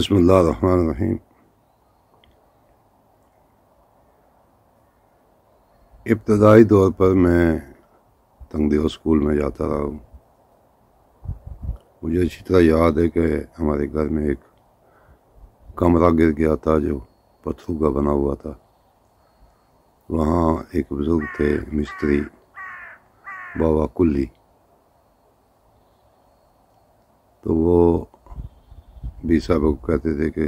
बसमीम इब्तदाई तौर पर मैं तंगदेव स्कूल में जाता रहा हूँ। मुझे अच्छी तरह याद है कि हमारे घर में एक कमरा गिर गया था जो पत्थरों का बना हुआ था। वहाँ एक बुज़ुर्ग थे, मिस्त्री, बाबा कुल्ली। तो वो भी साहब को कहते थे कि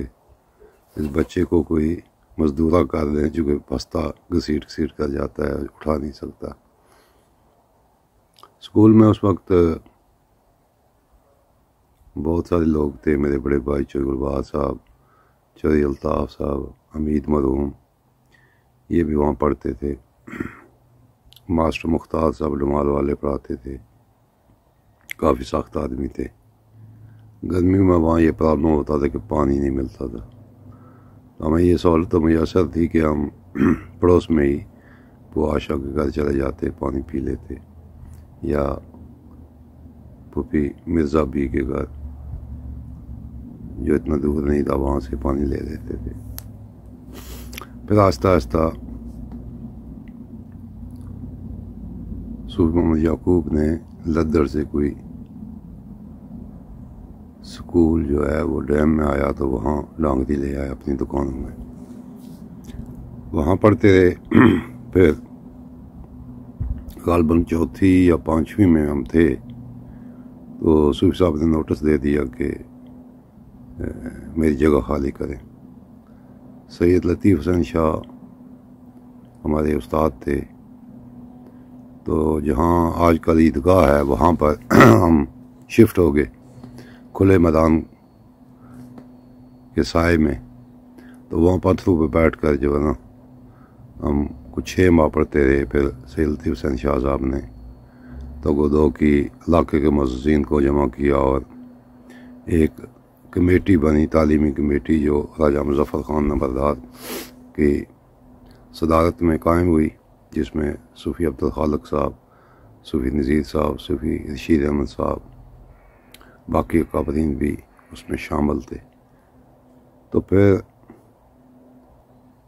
इस बच्चे को कोई मजदूरा कर दें चूँकि पस्ता घसीट घसीट कर जाता है, उठा नहीं सकता। स्कूल में उस वक्त बहुत सारे लोग थे, मेरे बड़े भाई चौगुलबाज साहब, चौधरी अल्ताफ़ साहब हमीद मरूम ये भी वहाँ पढ़ते थे। मास्टर मुख्तार साहब डमाल वाले पढ़ाते थे। काफ़ी सख्त आदमी थे। गर्मी में वहाँ ये प्रॉब्लम होता था कि पानी नहीं मिलता था। हमें ये सहूलत तो मैसर थी कि हम पड़ोस में ही वो आशा के घर चले जाते, पानी पी लेते, या पुपी मिर्ज़ा बी के घर, जो इतना दूर नहीं था, वहाँ से पानी ले लेते थे। फिर आहिस्ता आहिस्ता सूफी मोहम्मद याकूब ने लद्दर से कोई स्कूल जो है, वो डैम में आया तो वहाँ लांगती ले आया अपनी दुकानों में। वहाँ पढ़ते रहे फिर गालबन चौथी या पाँचवीं में हम थे। तो सूफी साहब ने नोटिस दे दिया कि मेरी जगह खाली करें। सैयद लतीफ़ हुसैन शाह हमारे उस्ताद थे। तो जहाँ आजकल ईदगाह है, वहाँ पर हम शिफ्ट हो गए। खुले मैदान के साय में। तो वहाँ पत्थरों पर बैठ कर जो है ना, हम कुछ छः माह पढ़ते रहे। फिर सैलती हुसैन शाह साहब ने। तो गोदो की इलाके के मजीन को जमा किया और एक कमेटी बनी, तालीमी कमेटी, जो राजा मुजफ़र ख़ान नंबरदार की सदारत में कायम हुई, जिसमें सूफ़ी अब्दुल खालक साहब, सूफ़ी नज़ीर साहब, सूफ़ी रशीद अहमद साहब बाकी काबरीन भी उसमें शामिल थे। तो फिर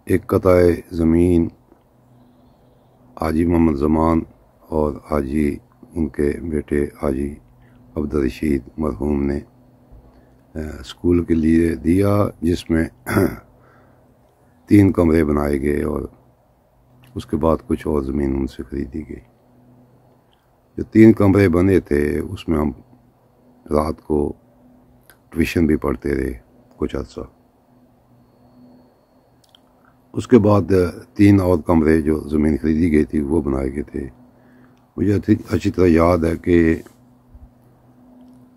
एक कताए ज़मीन, आजी मोहम्मद ज़मान और आजी, उनके बेटे आजी अब्दुल रशीद मरहूम ने स्कूल के लिए दिया, जिसमें तीन कमरे बनाए गए और उसके बाद कुछ और ज़मीन उनसे ख़रीदी गई। जो तीन कमरे बने थे, उसमें हम रात को ट्यूशन भी पढ़ते रहे कुछ अर्सा उसके बाद तीन और कमरे जो ज़मीन खरीदी गई थी, वो बनाए गए थे। मुझे अच्छी तरह याद है कि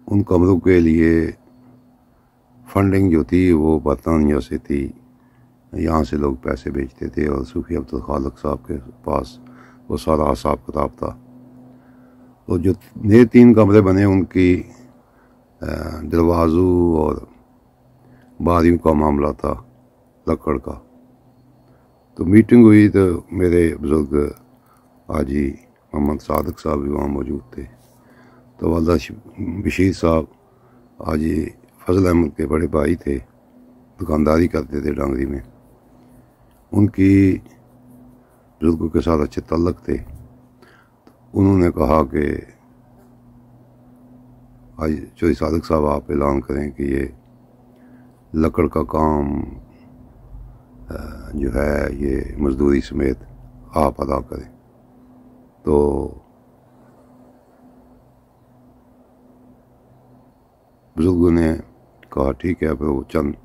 उन कमरों के लिए फंडिंग जो थी, वो बरतानिया से थी। यहाँ से लोग पैसे बेचते थे और सूफी अब्दुल खालक साहब के पास वो सारा हिसाब किताब था। और जो नए तीन कमरे बने, उनकी दरवाज़ों और बारियों का मामला था लकड़ का। तो मीटिंग हुई तो मेरे बुज़ुर्ग आजी मोहम्मद सादक साहब भी वहाँ मौजूद थे। तो वालदा बशीर साहब आजी फजल अहमद के बड़े भाई थे, दुकानदारी करते थे डांगरी में। उनकी बुज़ुर्गों के साथ अच्छे तल्लक थे। उन्होंने कहा कि आज चौधरी सादक साहब, आप ऐलान करें कि ये लकड़ का काम जो है, ये मजदूरी समेत आप अदा करें। तो बुज़ुर्गों ने कहा, ठीक है, फिर वो चंद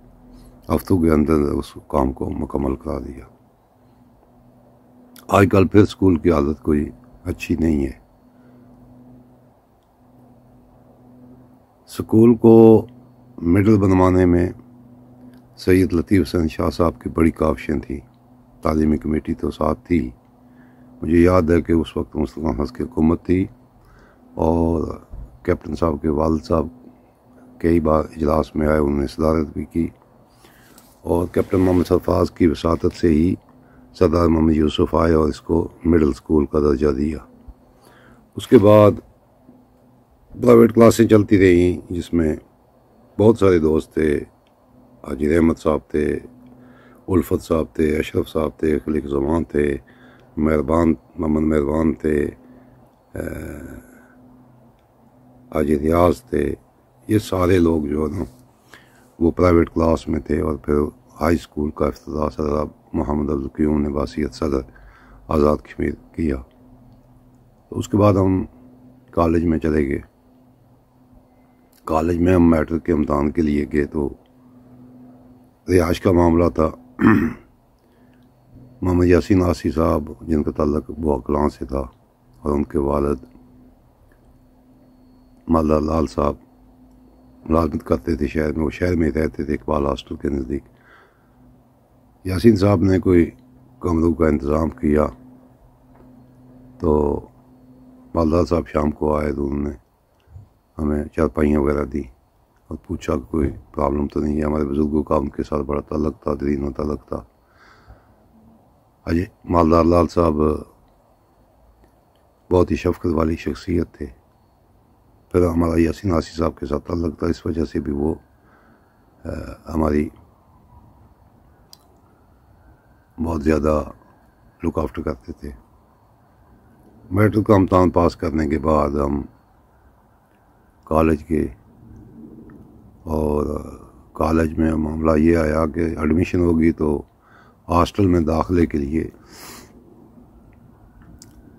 हफ्तों के अंदर उस काम को मुकम्मल करा दिया। आजकल फिर स्कूल की हालत कोई अच्छी नहीं है। स्कूल को मिडल बनवाने में सैयद लतीफ़ हुसैन शाह साहब की बड़ी काविशें थी। तालीमी कमेटी तो साथ थी। मुझे याद है कि उस वक्त मुस्लिम हंस की हुकूमत थी और कैप्टन साहब के वाल साहब कई बार इजलास में आए, उन्होंने सदारत भी की। और कैप्टन मोहम्मद सरफाज की वसात से ही सरदार मोहम्मद यूसुफ आए और इसको मिडल स्कूल का दर्जा दिया। उसके बाद प्राइवेट क्लासें चलती रहीं, जिसमें बहुत सारे दोस्त थे हाजिर अहमद साहब थे, उल्फत साहब थे, अशरफ साहब थे खलीक जमान थे, मेहरबान, मोहम्मद मेहरबान थे हाजी रियाज थे, ये सारे लोग जो है ना, वो प्राइवेट क्लास में थे और फिर हाई स्कूल का अफ्ताह सदर मोहम्मद अब्दुल्क्यूम ने बासीत सदर आज़ाद कश्मीर किया। तो उसके बाद हम कॉलेज में चले गए। कॉलेज में हम मैट्रिक के इम्तहान के लिए गए तो रिहाश का मामला था। मोहम्मद यासिन आसी साहब, जिनका तल्लक बुआ कलां से था, और उनके वालद माला लाल साहब मुलाजमत करते थे शहर में, वो शहर में रहते थे, इकबाल हॉस्टल के नज़दीक। यासिन साहब ने कोई कमरों का इंतज़ाम किया तो मालदार साहब शाम को आए तो उन्होंने हमें चारपाइयाँ वगैरह दी और पूछा कोई प्रॉब्लम तो नहीं है। हमारे बुज़ुर्गों का उनके साथ बड़ा तलक था दरीन तलक था। अजय मालदार लाल साहब बहुत ही शफकत वाली शख्सियत थे। फिर हमारा यासिन आसी साहब के साथ तल्लक था। इस वजह से भी वो आ, हमारी बहुत ज़्यादा लुक आफ्टर करते थे। मेट्रिक का इम्तहान पास करने के बाद हम कॉलेज के। और कॉलेज में मामला ये आया कि एडमिशन होगी तो हॉस्टल में दाखिले के लिए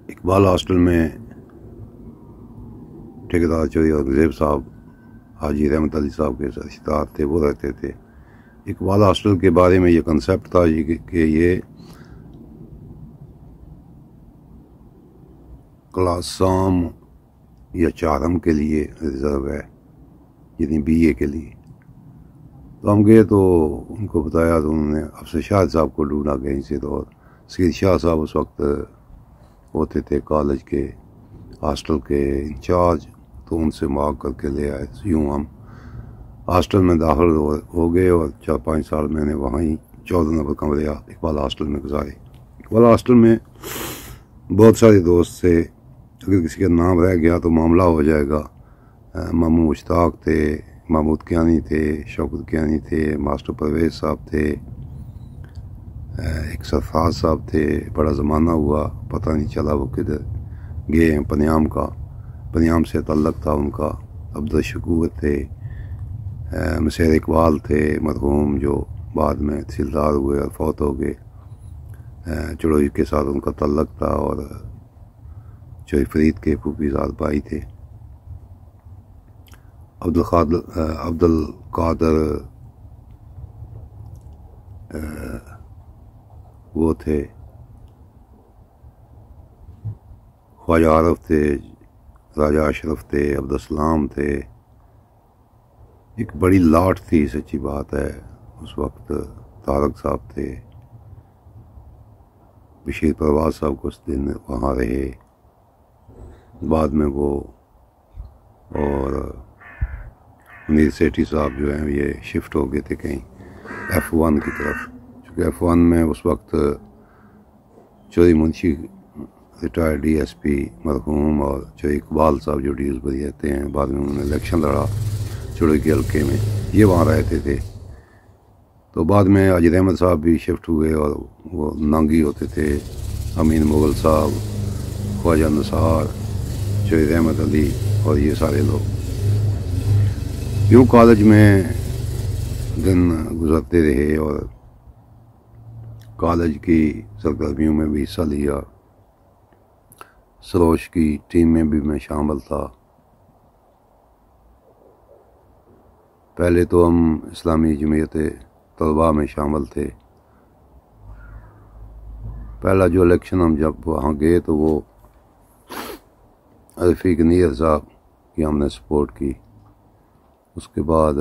इकबाल हॉस्टल में ठेकेदार चौधरी औरंगज़ेब साहब, हाजी रहमत अली साहब के रिश्तेदार थे, वो रहते थे। इकबाल हॉस्टल के बारे में ये कंसेप्ट था कि ये क्लासाम या चारम के लिए रिज़र्व है, यानी बीए के लिए। तो हम गए तो उनको बताया तो उन्होंने अफसर शाह साहब को ढूंढा कहीं से तो और सकीर शाह साहब उस वक्त होते थे कॉलेज के, हॉस्टल के इंचार्ज तो उनसे मांग करके ले आए यूँ हम हॉस्टल में दाखिल हो गए और चार पाँच साल मैंने वहाँ ही चौदह नंबर कमरे, इकबाल हॉस्टल में गुजारे। इकबाल हॉस्टल में बहुत सारे दोस्त थे अगर किसी का नाम रह गया तो मामला हो जाएगा। मामू मुश्ताक थे, महमूद कियानी थे, शौकत कियानी थे, मास्टर परवेज साहब थे एक सरफाज साहब थे, बड़ा ज़माना हुआ, पता नहीं चला वो किधर गए हैं पनियाम का। पनियाम से तल्लक था उनका, अब्दुल शकूर थे मसैर इकबाल थे, मरहूम जो बाद में तहसीलदार हुए और फौत हो गए। चड़ोई के साथ उनका तल्लक था और चोई फरीद के फूफीजाद भाई थे। अब्दुल अब्दुल कादर वो थे। ख्वाजा आरफ थे, राजा अशरफ थे, अब्दुलसलाम थे। एक बड़ी लाट थी, सच्ची बात है। उस वक्त तारक साहब थे। बशीर परवाज साहब कुछ दिन वहाँ रहे। बाद में वो और मीर सेठी साहब जो हैं, ये शिफ्ट हो गए थे कहीं एफ़ वन की तरफ़। चूँकि एफ़ वन में उस वक्त Chaudhry Munshi retired D S P मरहूम और चौधरी इकबाल साहब जो डी एस रहते हैं, बाद में उन्होंने इलेक्शन लड़ा चुड़े के हल्के में। ये वहाँ रहते थे। तो बाद में अजर अहमद साहब भी शिफ्ट हुए और वो नांगी होते थे, अमीन मुगल साहब, ख्वाजा नसार शहीद अहमद अली और ये सारे लोग। यूँ कॉलेज में दिन गुजरते रहे और कॉलेज की सरगर्मियों में भी हिस्सा लिया। सरोश की टीम में भी मैं शामिल था। पहले तो हम इस्लामी जमीयत तलबा में शामिल थे। पहला जो इलेक्शन हम जब वहाँ गए तो वो रफ़ीक नीर साहब की हमने सपोर्ट की। उसके बाद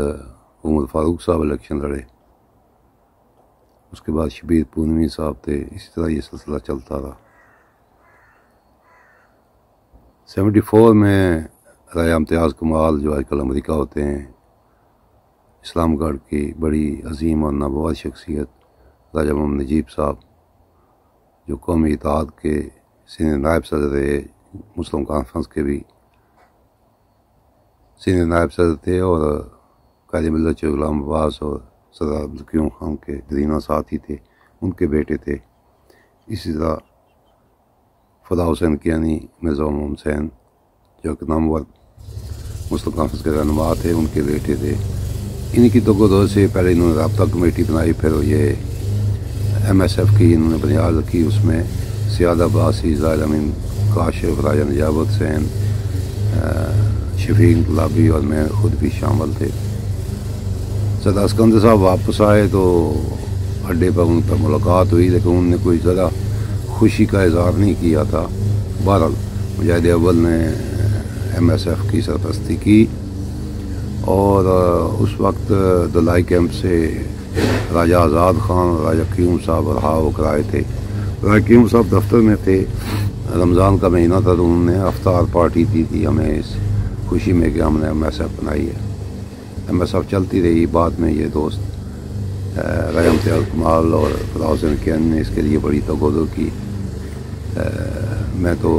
उमर फारूक साहब इलेक्शन लड़े। उसके बाद शबीर पूनवी साहब थे। इसी तरह ये सिलसिला चलता रहा। सेवेंटी फोर में राया इम्तियाज़ कमाल जो आजकल अमेरिका होते हैं, इस्लामगढ़ की बड़ी अजीम और नाबाद शख्सियत राजा मोहम्मद नजीब साहब, जो कौमी इतिहाद के सीनियर नायब सदर मुस्लिम कॉन्फ्रेंस के भी सीनियर नायब सदर थे और काजी मिल्ला गुलाम अब्बास और सरदार अब्दुल्कीम खान के दरीना साथी थे, उनके बेटे थे। इसी तरह फदा हुसैन कियानी, मिर्ज़ा हुसैन, जो कि नामवर मुस्लिम कॉन्फ्रेंस के रहनुमा थे, उनके बेटे थे। इनकी तो दौर से पहले इन्होंने रबता कमेटी बनाई, फिर ये एम एस एफ़ की इन्होंने बुनियाद रखी, उसमें सियाद अब्बासी ज़ाहिर अमीन काशिफ राजा नजाबत हुसैन शफीक गुलाबी और मैं ख़ुद भी शामिल थे सदा सिकंदर साहब वापस आए तो अड्डे पर उन पर मुलाकात हुई लेकिन उनने कोई ज़रा खुशी का इजहार नहीं किया था बहरहाल मुजाहिद अव्वल ने एम एस एफ़ की सरपरस्ती की और उस वक्त दलाई कैंप से राजा आज़ाद खान और राजा क्यूम साहब रहा होकर आए थे राजा क्यूम साहब दफ्तर में थे रमज़ान का महीना था तो उन्होंने अफ्तार पार्टी दी थी हमें इस खुशी में कि हमने एम एस एफ़ बनाई है। एम एस एफ़ चलती रही बाद में ये दोस्त इम्तियाज़ कमाल और फलाउसन कैन ने इसके लिए बड़ी तगोदर की। आ, मैं तो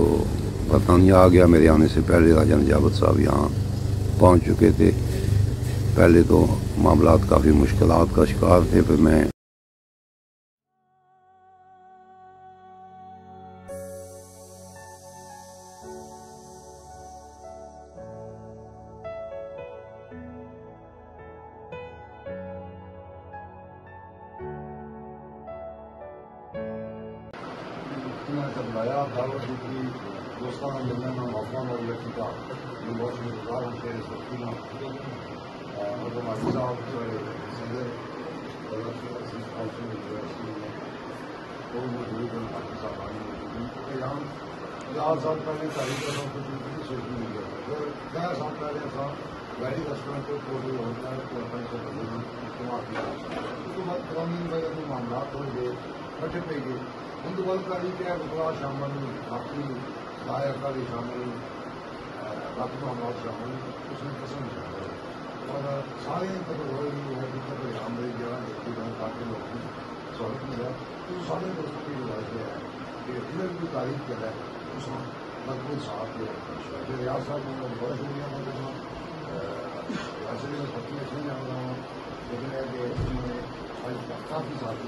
बरतानिया आ गया। मेरे आने से पहले राजा नजावत साहब यहाँ पहुँच चुके थे। पहले तो मामला काफ़ी मुश्किल का शिकार थे फिर मैं शामिल बाकी गायक भी शामिल बाकी मामला शामिल उसमें पसंद शामिल और सारे हो रही है जितना कोई आम रही जगह देखी जाए ताकि लोग स्वागत मिला तो सारे दोस्तों की जो है कि फ़िल्म की कर रहा है, उस मज़बूत साथ जो रियाज साहब ने बड़ा शुक्रिया मैं ऐसे भी मैं पत्नी अच्छी जान रहा हूँ, लेकिन है कि उन्होंने काफ़ी साथी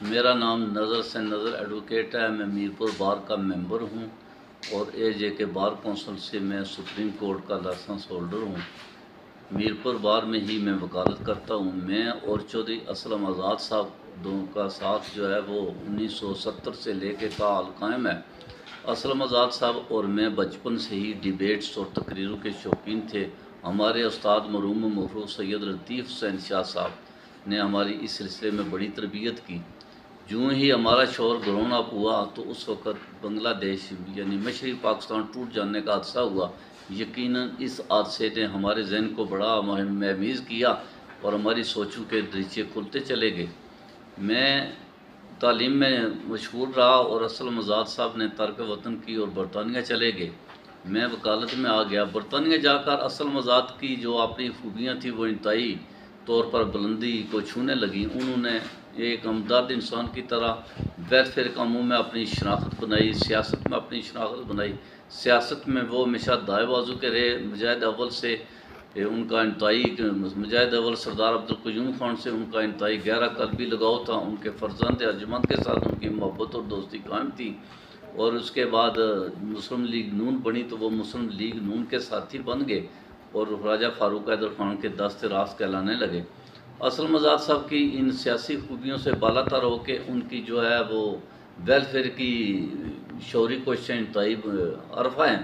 मेरा नाम नज़र से नज़र एडवोकेट है। मैं मीरपुर बार का मेंबर हूँ और ए जे के बार कौंसिल से मैं सुप्रीम कोर्ट का लाइसेंस होल्डर हूँ। मीरपुर बार में ही मैं वकालत करता हूँ। मैं और चौधरी असलम आज़ाद साहब दोनों का साथ जो है वो 1970 से लेके काल कायम है। असलम आज़ाद साहब और मैं बचपन से ही डिबेट्स और तकरीरों के शौकीन थे। हमारे उस्ताद मरूम मफरूफ सैद लतीफ़ सैन शाह साहब ने हमारी इस सिलसिले में बड़ी तरबियत की। जूँ ही हमारा शोर ग्रोन अप हुआ तो उस वक़्त बांग्लादेश, यानी मशरक़ी पाकिस्तान टूट जाने का हादसा हुआ। यकीन इस हादसे ने हमारे जहन को बड़ा महमीज़ किया और हमारी सोचों के दृश्य खुलते चले गए। मैं तालीम में मशहूर रहा और असल मजाद साहब ने तर्क वतन की और बरतानिया चले गए। मैं वकालत में आ गया। बरतानिया जाकर असल मजाद की जो अपनी खूबियाँ थी, वो इंतई तौर पर बुलंदी को छूने लगी। उन्होंने एक अमदर्द इंसान की तरह वेलफेयर कामों में अपनी शनाख्त बनाई, सियासत में अपनी शनाख्त बनाई। सियासत में वो हमेशा दाए बाजू के रहे, मुजाहिद अव्वल से उनका इंतई मुजाहिद अव्वल सरदार अब्दुलकयूम खान से उनका इंतई गहरा कलबी लगाव था। उनके फर्जंद अजमत के साथ उनकी मोहब्बत और दोस्ती कायम थी। और उसके बाद मुस्लिम लीग नून बनी तो वो मुस्लिम लीग नून के साथी बन गए और राजा फारूक हैदर खान के दस्त रास कहलाने लगे। असल मजाद साहब की इन सियासी खूबियों से बाला बालातर होकर उनकी जो है वो वेलफेयर की शौरी क्वेश्चन तयब अरफा हैं।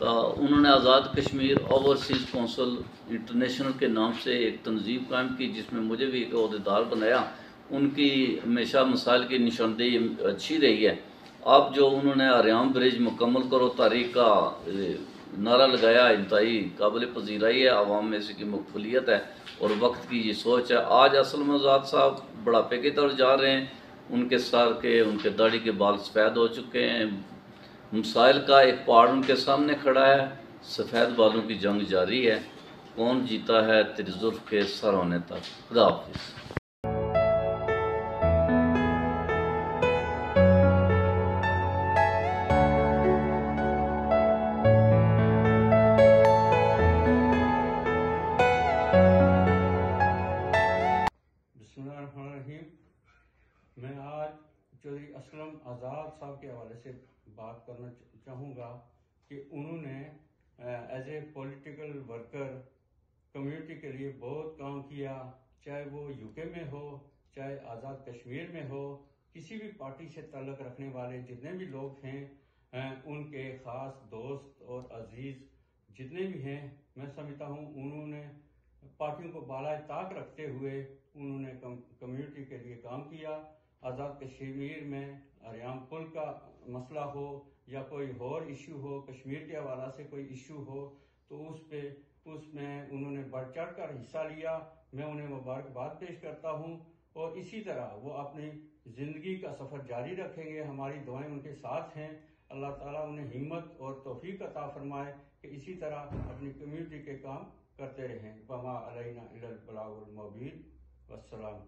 तो उन्होंने Azad Kashmir overseas council international के नाम से एक तंजीम कायम की, जिसमें मुझे भी एक अहदेदार बनाया। उनकी हमेशा मिसाल की निशानदेही अच्छी रही है। अब जो उन्होंने आर्याम ब्रिज मुकम्मल करो, तारीख का नारा लगाया इंतई काबिल पजीराई है आवाम में इसकी मकबूलियत है और वक्त की ये सोच है। आज असल में मजाद साहब बुढ़ापे की तरफ़ जा रहे हैं। उनके सर के, उनके दाढ़ी के बाल सफ़ेद हो चुके हैं। मसाइल का एक पहाड़ उनके सामने खड़ा है। सफ़ेद बालों की जंग जारी है। कौन जीता है तिरजुर्फ के सर होने तक? खुदा हाफिज़। साहब के से बात करना चाहूँगा कि उन्होंने as a political worker community के लिए बहुत काम किया, चाहे वो यूके में हो, चाहे आज़ाद कश्मीर में हो, किसी भी पार्टी से तल्लक रखने वाले जितने भी लोग हैं उनके ख़ास दोस्त और अज़ीज़ जितने भी हैं, मैं समझता हूँ उन्होंने पार्टियों को बाला ताक रखते हुए उन्होंने कम्युनिटी के लिए काम किया। आज़ाद कश्मीर में अरियाम पुल का मसला हो या कोई और इशू हो, कश्मीर के हवाला से कोई इशू हो तो उस पर उसमें उन्होंने बढ़ चढ़ कर हिस्सा लिया। मैं उन्हें मुबारकबाद पेश करता हूँ और इसी तरह वो अपनी ज़िंदगी का सफ़र जारी रखेंगे। हमारी दुआएँ उनके साथ हैं। अल्लाह ताला उन्हें हिम्मत और तोफ़ी अता फरमाए कि इसी तरह अपनी कम्यूनिटी के काम करते रहें। बमा अलैना बलागुलमबीन वसलाम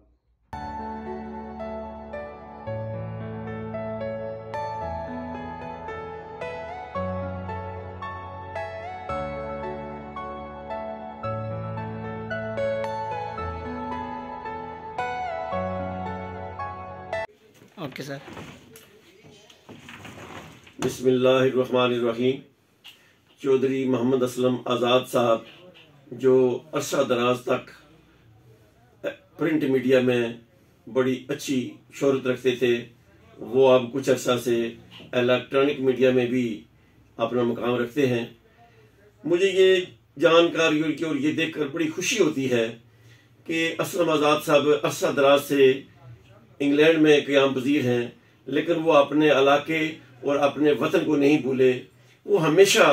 ओके सर बिस्मिल्लाहिर्रहमानिर्रहीम। चौधरी मोहम्मद असलम आज़ाद साहब, जो अरसा दराज तक प्रिंट मीडिया में बड़ी अच्छी शहरत रखते थे, वो अब कुछ अर्सा से इलेक्ट्रॉनिक मीडिया में भी अपना मुकाम रखते हैं। मुझे ये जानकारी और ये देखकर बड़ी खुशी होती है कि असलम आज़ाद साहब अरसा दराज से इंग्लैंड में क्याम पजीर हैं, लेकिन वो अपने इलाके और अपने वतन को नहीं भूले। वो हमेशा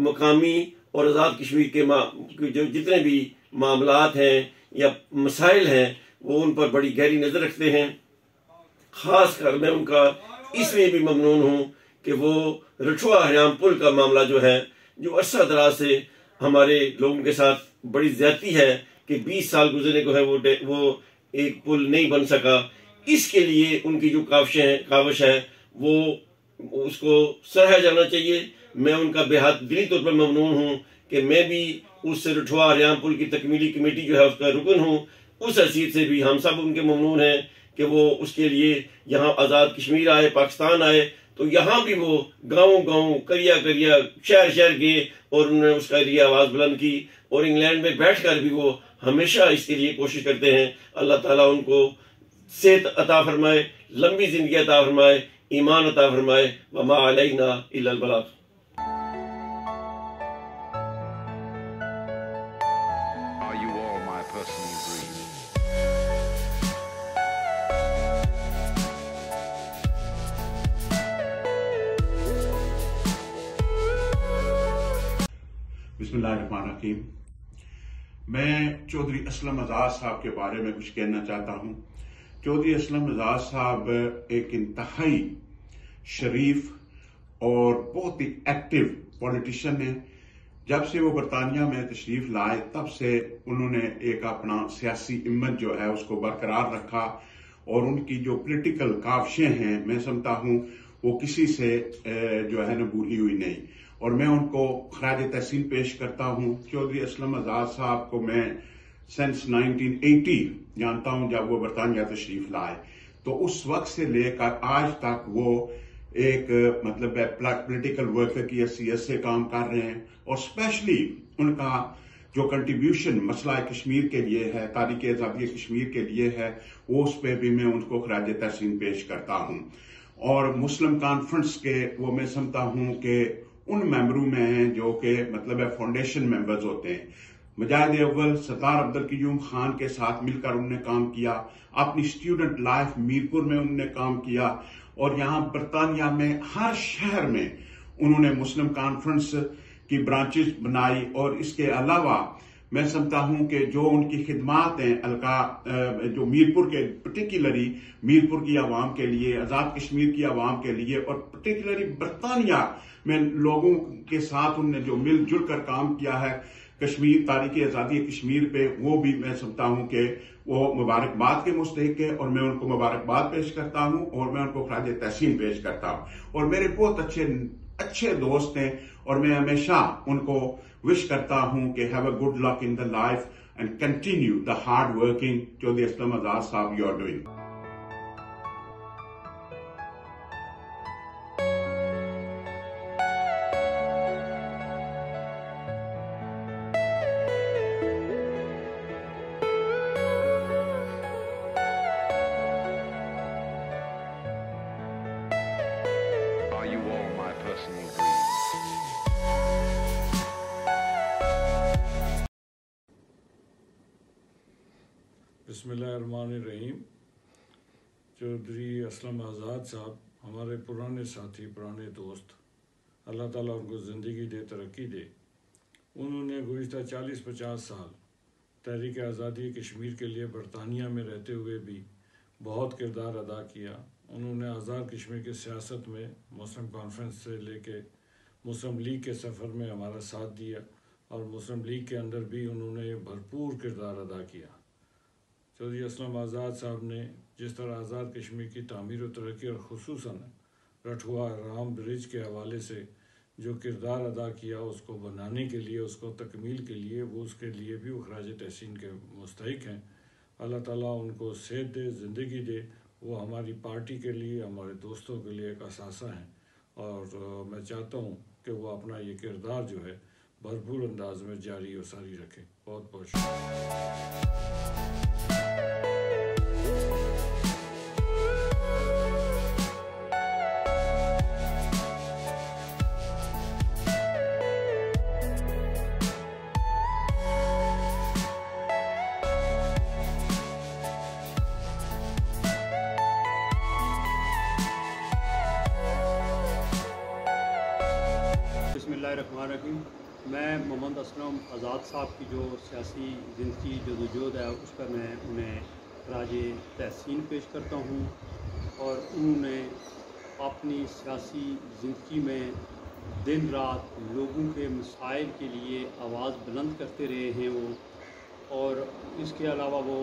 मकामी और आज़ाद कश्मीर के जो जितने भी मामलात हैं या मसाइल हैं, वो उन पर बड़ी गहरी नज़र रखते हैं। ख़ास कर मैं उनका इसलिए भी ममनून हूँ कि वो रठुआ हरियाम पुल का मामला जो है, जो अरसा दराज से हमारे लोगों के साथ बड़ी ज्यादती है कि 20 साल गुजरने को है वो वो एक पुल नहीं बन सका। इसके लिए उनकी जो काविश है काविश है, वो उसको सराहा जाना चाहिए। मैं उनका बेहद दिली तौर पर ममनून हूँ कि मैं भी उस रठवा हरियाणा पुल की तकमीली कमेटी जो है उसका रुकन हूँ। उस हैसीत से भी हम सब उनके ममनून हैं कि वो उसके लिए यहाँ आज़ाद कश्मीर आए, पाकिस्तान आए तो यहाँ भी वो गाँव गाँव करिया करिया शहर शहर गए और उन्होंने उसका लिए आवाज़ बुलंद की और इंग्लैंड में बैठकर भी वो हमेशा इसके लिए कोशिश करते हैं अल्लाह ताला उनको सेहत अता फरमाए लंबी ज़िंदगी अता फरमाए ईमान अता फरमाए वमा अलैना इल्लल बलाग बिस्मिल्लाहिर्रहमानिर्रहीम मैं चौधरी असलम आज़ाद साहब के बारे में कुछ कहना चाहता हूँ। चौधरी असलम आज़ाद साहब एक इंतहाई शरीफ और बहुत ही एक्टिव पॉलिटिशियन है। जब से वो बरतानिया में तशरीफ़ लाए, तब से उन्होंने एक अपना सियासी इमत जो है उसको बरकरार रखा और उनकी जो पोलिटिकल काविशें हैं, मैं समझता हूँ, वो किसी से जो है ना भूली हुई नहीं। और मैं उनको खराज तहसीन पेश करता हूँ। चौधरी असलम आज़ाद साहब को मैं सेंस 1980 जानता हूँ, जब वो बरतानिया तशरीफ़ लाए। तो उस वक्त से लेकर आज तक वो एक मतलब पोलिटिकल वर्कर की हैसियत से काम कर रहे हैं। और स्पेशली उनका जो कंट्रीब्यूशन मसला कश्मीर के लिए है, तारीख आज़ादी कश्मीर के लिए है, वो उस पर भी मैं उनको खराज तहसीन पेश करता हूँ। और मुस्लिम कॉन्फ्रेंस के वो मैं समझता हूँ कि उन मेंबरों में हैं जो कि मतलब है फाउंडेशन मेंबर्स होते हैं। मजाहिद अव्वल सतार अब्दुल क्यूम खान के साथ मिलकर उन्होंने काम किया। अपनी स्टूडेंट लाइफ मीरपुर में उन्होंने काम किया। और यहाँ बरतानिया में, हर शहर में उन्होंने मुस्लिम कॉन्फ्रेंस की ब्रांचेस बनाई। और इसके अलावा मैं समझता हूँ कि जो उनकी खिदमात हैं, अलका जो मीरपुर के पर्टिकुलरली मीरपुर की आवाम के लिए, आज़ाद कश्मीर की आवाम के लिए और पर्टिकुलरली बरतानिया में लोगों के साथ उनने जो मिलजुल कर काम किया है, कश्मीर, तारीख आज़ादी कश्मीर पे, वो भी मैं समझता हूँ कि वो मुबारकबाद के मुस्तक है और मैं उनको मुबारकबाद पेश करता हूँ और मैं उनको खराज तहसीन पेश करता हूँ। और मेरे बहुत अच्छे अच्छे दोस्त हैं और मैं हमेशा उनको विश करता हूँ कि have a good luck in the life and continue the hard working Chaudhry Aslam Azad Sahab you are doing रहीम। चौधरी असलम आज़ाद साहब, हमारे पुराने साथी, पुराने दोस्त, अल्लाह ताला उनको ज़िंदगी दे, तरक्की दे। उन्होंने गुज्त चालीस पचास साल तहरीक आज़ादी कश्मीर के लिए बरतानिया में रहते हुए भी बहुत किरदार अदा किया। उन्होंने आज़ाद कश्मीर की सियासत में मुस्लिम कॉन्फ्रेंस से लेके मुस्लिम लीग के सफ़र में हमारा साथ दिया और मुस्लिम लीग के अंदर भी उन्होंने भरपूर किरदार अदा किया। चौधरी असलम आज़ाद साहब ने जिस तरह आज़ाद कश्मीर की तमीर व तरक्की और खसूस रठुआ राम ब्रिज के हवाले से जो किरदार अदा किया उसको बनाने के लिए, उसको तकमील के लिए, वो उसके लिए भी वो खराज तहसीन के मुस्तक हैं। अल्लाह ताला उनको सेहत दे, ज़िंदगी दे। वो हमारी पार्टी के लिए, हमारे दोस्तों के लिए एक असासा हैं। और मैं चाहता हूँ कि वो अपना ये किरदार जो है, भरपूर अंदाज में जारी और सारी रखें। बहुत बहुत आज़ाद साहब की जो सियासी ज़िंदगी जदोजहद है, उस पर मैं उन्हें राज तहसीन पेश करता हूँ और उन्होंने अपनी सियासी ज़िंदगी में दिन रात लोगों के मसाइल के लिए आवाज़ बुलंद करते रहे हैं वो। और इसके अलावा वो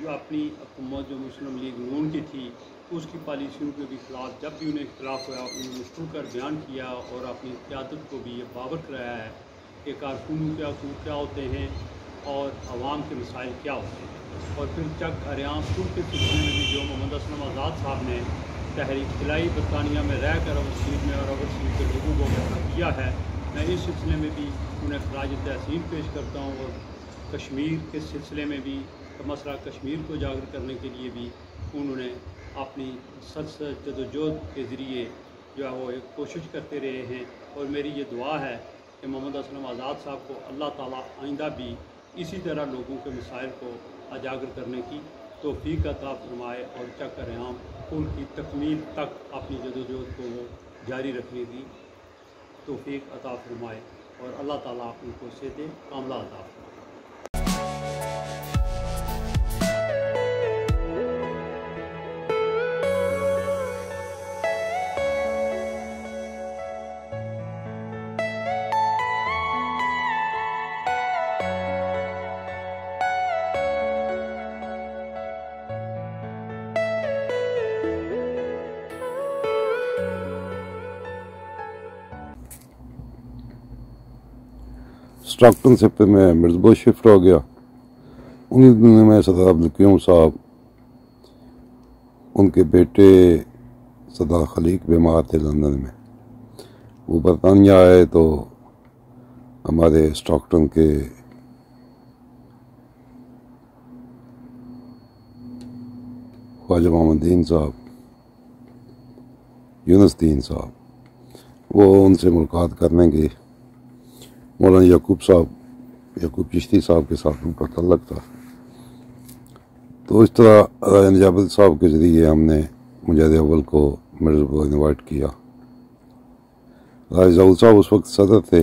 जो अपनी हुकूमत, जो मुस्लिम लीग नून की थी, उसकी पॉलिसियों के भी खिलाफ, जब भी उन्हें खिलाफ हुआ, उन्होंने खुलकर बयान किया और अपनी क्यादत को भी ये बावर कराया है। कि कारकुनों के हकूक क्या होते हैं और आवाम के मसाइल क्या होते हैं। और फिर चक हरियाण सुर के सिलसिले में भी जो मोहम्मद असलम आज़ाद साहब ने तहरीक खिलाई बरतानिया में रह कर सीट में और सीट के लोगों को इकट्ठा किया है, मैं इस सिलसिले में भी उन्हें खराज तहसीन पेश करता हूँ और कश्मीर के सिलसिले में भी, मसला कश्मीर को उजागर करने के लिए भी उन्होंने अपनी सच जदोजहद के ज़रिए जो है वो एक कोशिश करते रहे हैं। और मेरी ये दुआ है कि मोहम्मद असलम आज़ाद साहब को अल्लाह ताला आइंदा भी इसी तरह लोगों के मसाइल को उजागर करने की तोफ़ी अता फरमाए और चक आम उनकी तकमील तक अपनी जदोजहद को वो जारी रखने की तोफ़ी अता फरमाए और अल्लाह ताला उनको सेहत कामला अता फरमाए। स्टॉकटन से फिर मैं मिर्जबो शिफ्ट हो गया उन्हीं दिनों में सदर अब्दुल्क्यूम साहब उनके बेटे सदर खलीक बीमार थे लंदन में वो बरतानिया आए तो हमारे स्टॉकटन के ख्वाजा मोहम्मदीन साहब यूनसदीन साहब वो उनसे मुलाकात करने की मौलाना यकूब साहब, यकूब चिश्ती साहब के साथ उनका तल्लक था। तो इस तरह निजाबत साहब के ज़रिए हमने मुजाद अव्वल को मिर्ज़ को इन्वाइट किया। राज जऊल साहब उस वक्त सदर थे।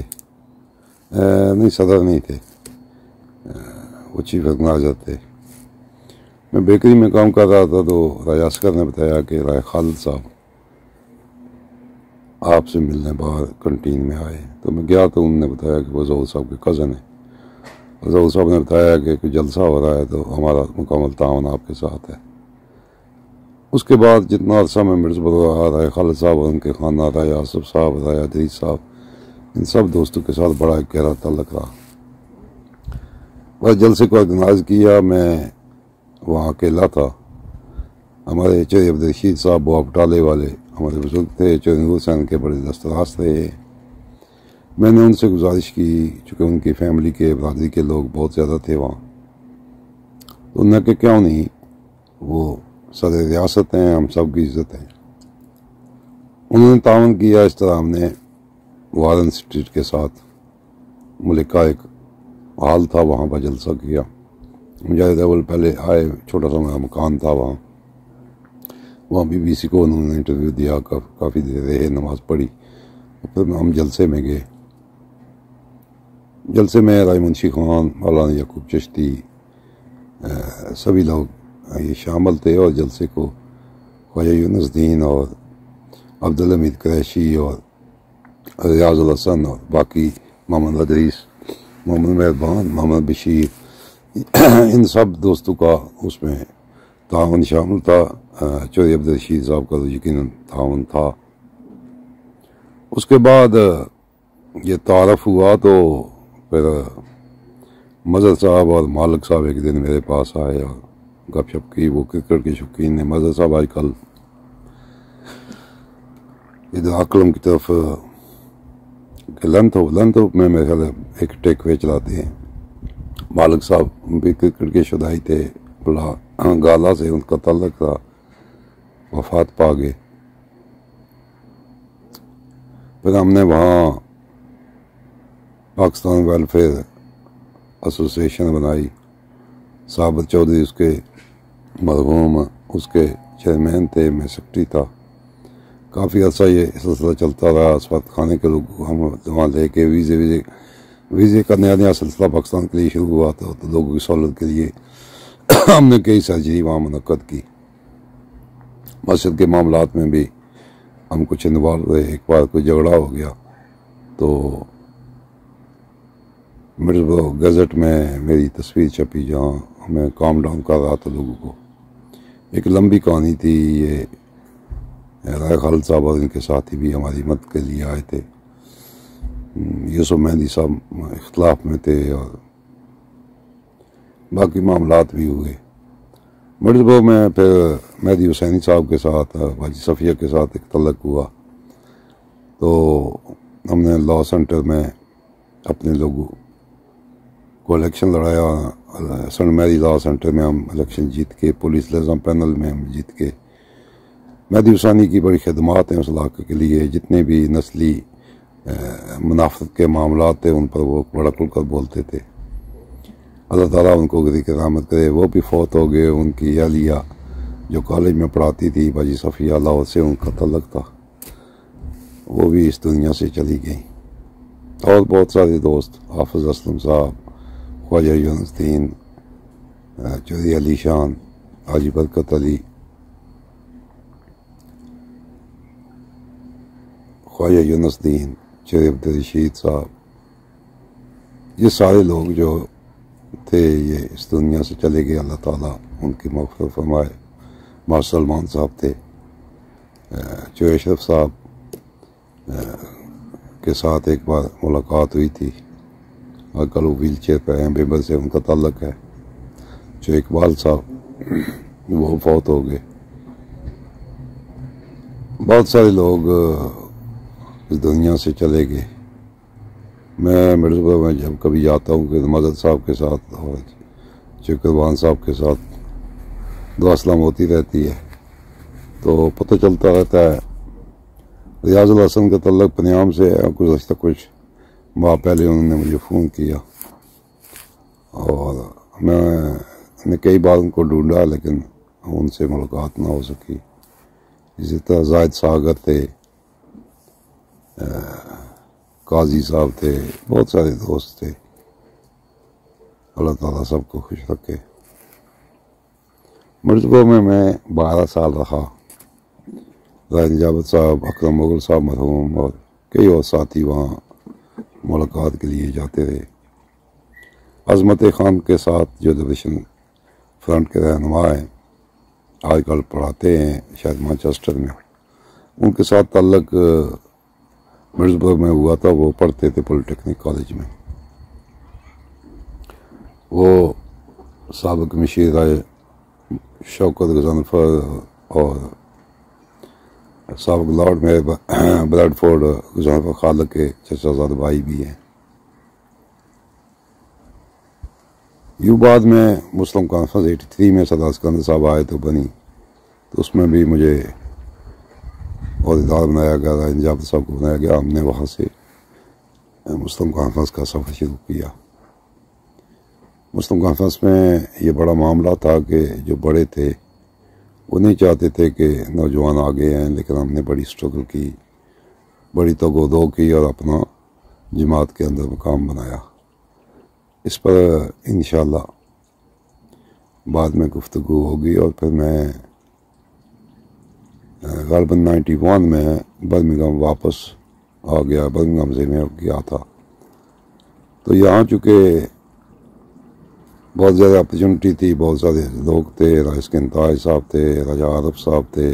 नहीं, सदर नहीं थे। वो चीफ ऑर्गेनाइजर थे। मैं बेकरी में काम कर रहा था तो राज असकर ने बताया कि राय खालिद साहब आपसे मिलने बाहर कंटीन में आए। तो मैं गया तो उन्होंने बताया कि वो जऊल साहब के कज़न है। जऊल साहब ने बताया कि कोई जलसा हो रहा है तो हमारा मुकम्मल तावन आपके साथ है। उसके बाद जितना अरसा में मिर्ज़बरो आ रहा है खालिद साहब, उनके खाना राय आसफ साहब राय अदरीस साहब, इन सब दोस्तों के साथ बड़ा गहरा तल्लक रहा। बस जलसे को ऑर्गेनाइज किया, मैं वहाँ अकेला था। हमारे चौधरी रशीद साहब, वो अपटाले वाले हमारे बुज़ुर्ग थे चौधरी हुसैन के बड़े दस्तराज थे। मैंने उनसे गुजारिश की, चूँकि उनकी फैमिली के, बरदरी के लोग बहुत ज़्यादा थे वहाँ। तो उन्होंने कहा, क्यों नहीं? वो सदर रियासत हैं, हम सब की इज़्ज़त है। उन्होंने तावन किया, इस तरह हमने वारन स्ट्रीट के साथ मुल्क का एक हाल था, वहाँ पर जलसा किया। अवल पहले आए, छोटा सा मेरा मकान था वहाँ। वहाँ बी बी सी को उन्होंने इंटरव्यू दिया, काफ़ी देर रहे, नमाज़ पढ़ी। फिर हम जलसे में गए। जलसे में राय मुंशी खान, मौलाना यकूब चश्ती सभी लोग ये शामिल थे और जलसे को ख्वाजा यूनुसद्दीन और अब्दुल हमीद क्रैशी और रियाज हसन और बाकी मोहम्मद अदरीस, मोहम्मद मेहरबान, मोहम्मद बशीर, इन सब दोस्तों का उसमें तावन शामिल था चौधरी अब्दुल रशीद साहब का तो यकीन तावन था उसके बाद ये तारफ़ हुआ तो फिर मजर साहब और मालिक साहब एक दिन मेरे पास आए और गपशप की वो क्रिकेट के शौकीन ने मजर साहब आज कल इधर आकलम की तरफ़ लंथ हो लंथ में मेरे ख्याल एक टेक वे चलाते हैं मालिक साहब भी क्रिकेट के शुदाई थे बुला गाला से उनका तल्लक था, वफात पा गए। फिर हमने वहाँ पाकिस्तान वेलफेयर एसोसिएशन बनाई। साबर चौधरी उसके मरहूम, उसके चेयरमैन थे, मैं सेक्रेटरी था। काफ़ी अर्सा ये सिलसिला चलता रहा। वक्त खाने के लोग हम वहाँ लेके वीज़े वीज़े वीज़े का नया नया सिलसिला पाकिस्तान के लिए शुरू हुआ था तो लोगों की सहूलत के लिए हमने कई सर्जरी वहाँ मनक़द की। मस्जिद के मामला में भी हम कुछ इन्वॉल्व हुए। एक बार कोई झगड़ा हो गया तो मिर्जो गज़ट में मेरी तस्वीर छपी जहाँ हमें काम डाउन कर रहा था लोगों को। एक लंबी कहानी थी ये। राय खाल साहब और इनके साथी भी हमारी मदद के लिए आए थे। यूसुफ मेहंदी साहब इख्तलाफ में थे और बाकी मामला भी हुए। मिर्जबो में फिर मेहदी हुसैनी साहब के साथ, बाजी सफ़िया के साथ एक तलक हुआ। तो हमने लॉ सेंटर में अपने लोगों को इलेक्शन लड़ाया। सन मैरी लॉ सेंटर में हम इलेक्शन जीत के, पुलिस लिज़म पैनल में हम जीत के। मेहदी हुसैनी की बड़ी खदमात हैं उस इलाके के लिए। जितने भी नस्ली मुनाफत के मामला थे, उन पर वो बड़ा खुलकर बोलते थे। अल्लाह ताला उनको गरी करामत करे। वो भी फौत हो गए, उनकी अलिया जो कॉलेज में पढ़ाती थी बाजी सफ़िया लाहौर से उनका तलक था। वो भी इस दुनिया से चली गई। और बहुत सारे दोस्त, हाफिज असलम साहब, ख्वाजा यूनुसद्दीन चौधरी अली शान, हाजी बरकत अली, ख्वाजा यूनुसद्दीन चौधरी अब्दुलरशीद साहब। ये सारे लोग जो थे ये इस दुनिया से चले गए, अल्लाह ताला उनकी मफर फरमाए। मार सलमान साहब थे जो अशरफ साहब के साथ एक बार मुलाकात हुई थी। और कल वो व्हील चेयर पर हैं बेबर से उनका ताल्लक है। जो इकबाल साहब, वो फौत हो गए। बहुत सारे लोग इस दुनिया से चले गए। मैं मिर्जपुर में जब कभी जाता हूँ कि मदद साहब के साथ और चिकरवान साहब के साथ दुआसलाम होती रहती है तो पता चलता रहता है। रियाज हसन का तल्लक पनियाम से गुजशत कुछ माह पहले उन्होंने मुझे फ़ोन किया और मैंने कई बार उनको ढूंढा, लेकिन उनसे मुलाकात ना हो सकी। इसी तरह जायद सागर थे काजी साहब थे, बहुत सारे दोस्त थे। अल्लाह ताला सबको खुश रखे। मर्तबा में मैं बारह साल रहा। राय जावत साहब, अकरम मुगल साहब मरहूम और कई और साथी वहाँ मुलाकात के लिए जाते रहे। अजमत खान के साथ जो डिविशन फ्रंट के रहनुमा हैं, आजकल पढ़ाते हैं, शायद मैनचेस्टर में। उनके साथ तल्लक मिर्जबर्ग में हुआ था, वो पढ़ते थे पॉलिटेक्निक कॉलेज में। वो सबक मशीर आए, शौकत गजनफर और सबक लॉर्ड में ब्रेडफोर्ड गजनफर खाल के चचाजाद भाई भी हैं। यू बाद में मुस्लिम कॉन्फ्रेंस एटी थ्री में सदा सिकंदर साहब आए तो बनी तो उसमें भी मुझे अहदेदार बनाया गया था इंजाब साहब को बनाया गया हमने वहाँ से मुस्लिम कॉन्फ्रेंस का सफ़र शुरू किया मुस्लिम कॉन्फ्रेंस में ये बड़ा मामला था कि जो बड़े थे वो नहीं चाहते थे कि नौजवान आगे हैं लेकिन हमने बड़ी स्ट्रगल की बड़ी तगोदो की और अपना जमात के अंदर मकाम बनाया इस पर इन बाद में गुफ्तु होगी और फिर मैं गालबन नाइन्टी वन में बर्मिंगम वापस आ गया बर्मिंगम से मैं गया था। तो यहाँ चूँकि, बहुत ज़्यादा अपॉर्चुनिटी थी, बहुत सारे लोग थे राइसकिन ताज साहब थे, राजा आरफ साहब थे,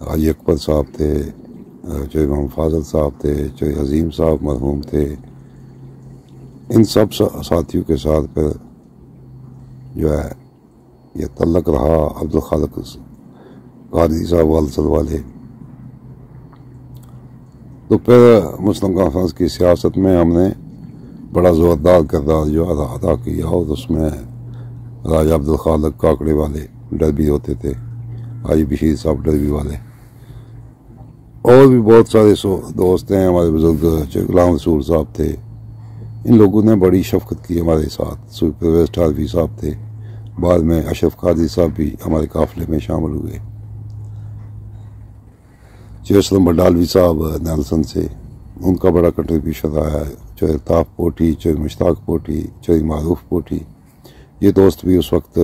हाजी अकबर साहब थे चाहे मोहम्मद फाजल साहब थे चाहे अजीम साहब मरहूम थे। इन सब साथियों के साथ फिर जो है, ये तल्लक रहा अब्दुल खालक गाजी साहब वालसद वाले तो फिर मुस्लिम कॉन्फ्रेंस की सियासत में हमने बड़ा ज़ोरदार किरदार जो अदा अदा किया और उसमें राजा अब्दुल खालक काकड़े वाले डरबी होते थे हाजी बशीर साहब डरबी वाले। और भी बहुत सारे दोस्त हैं, हमारे बुज़ुर्ग गुलाम रसूल साहब थे। इन लोगों ने बड़ी शफकत की हमारे साथ सुपरवेज ठालवी साहब थे। बाद में अशरफ काजी साहब भी हमारे काफिले में शामिल हुए। जयसलम बडालवी साहब नैलसन से उनका बड़ा कंट्रीब्यूशन रहा है। चाहे ताफ पोटी चाहे मुश्ताक पोटी चाहे मारूफ पोटी। ये दोस्त भी उस वक्त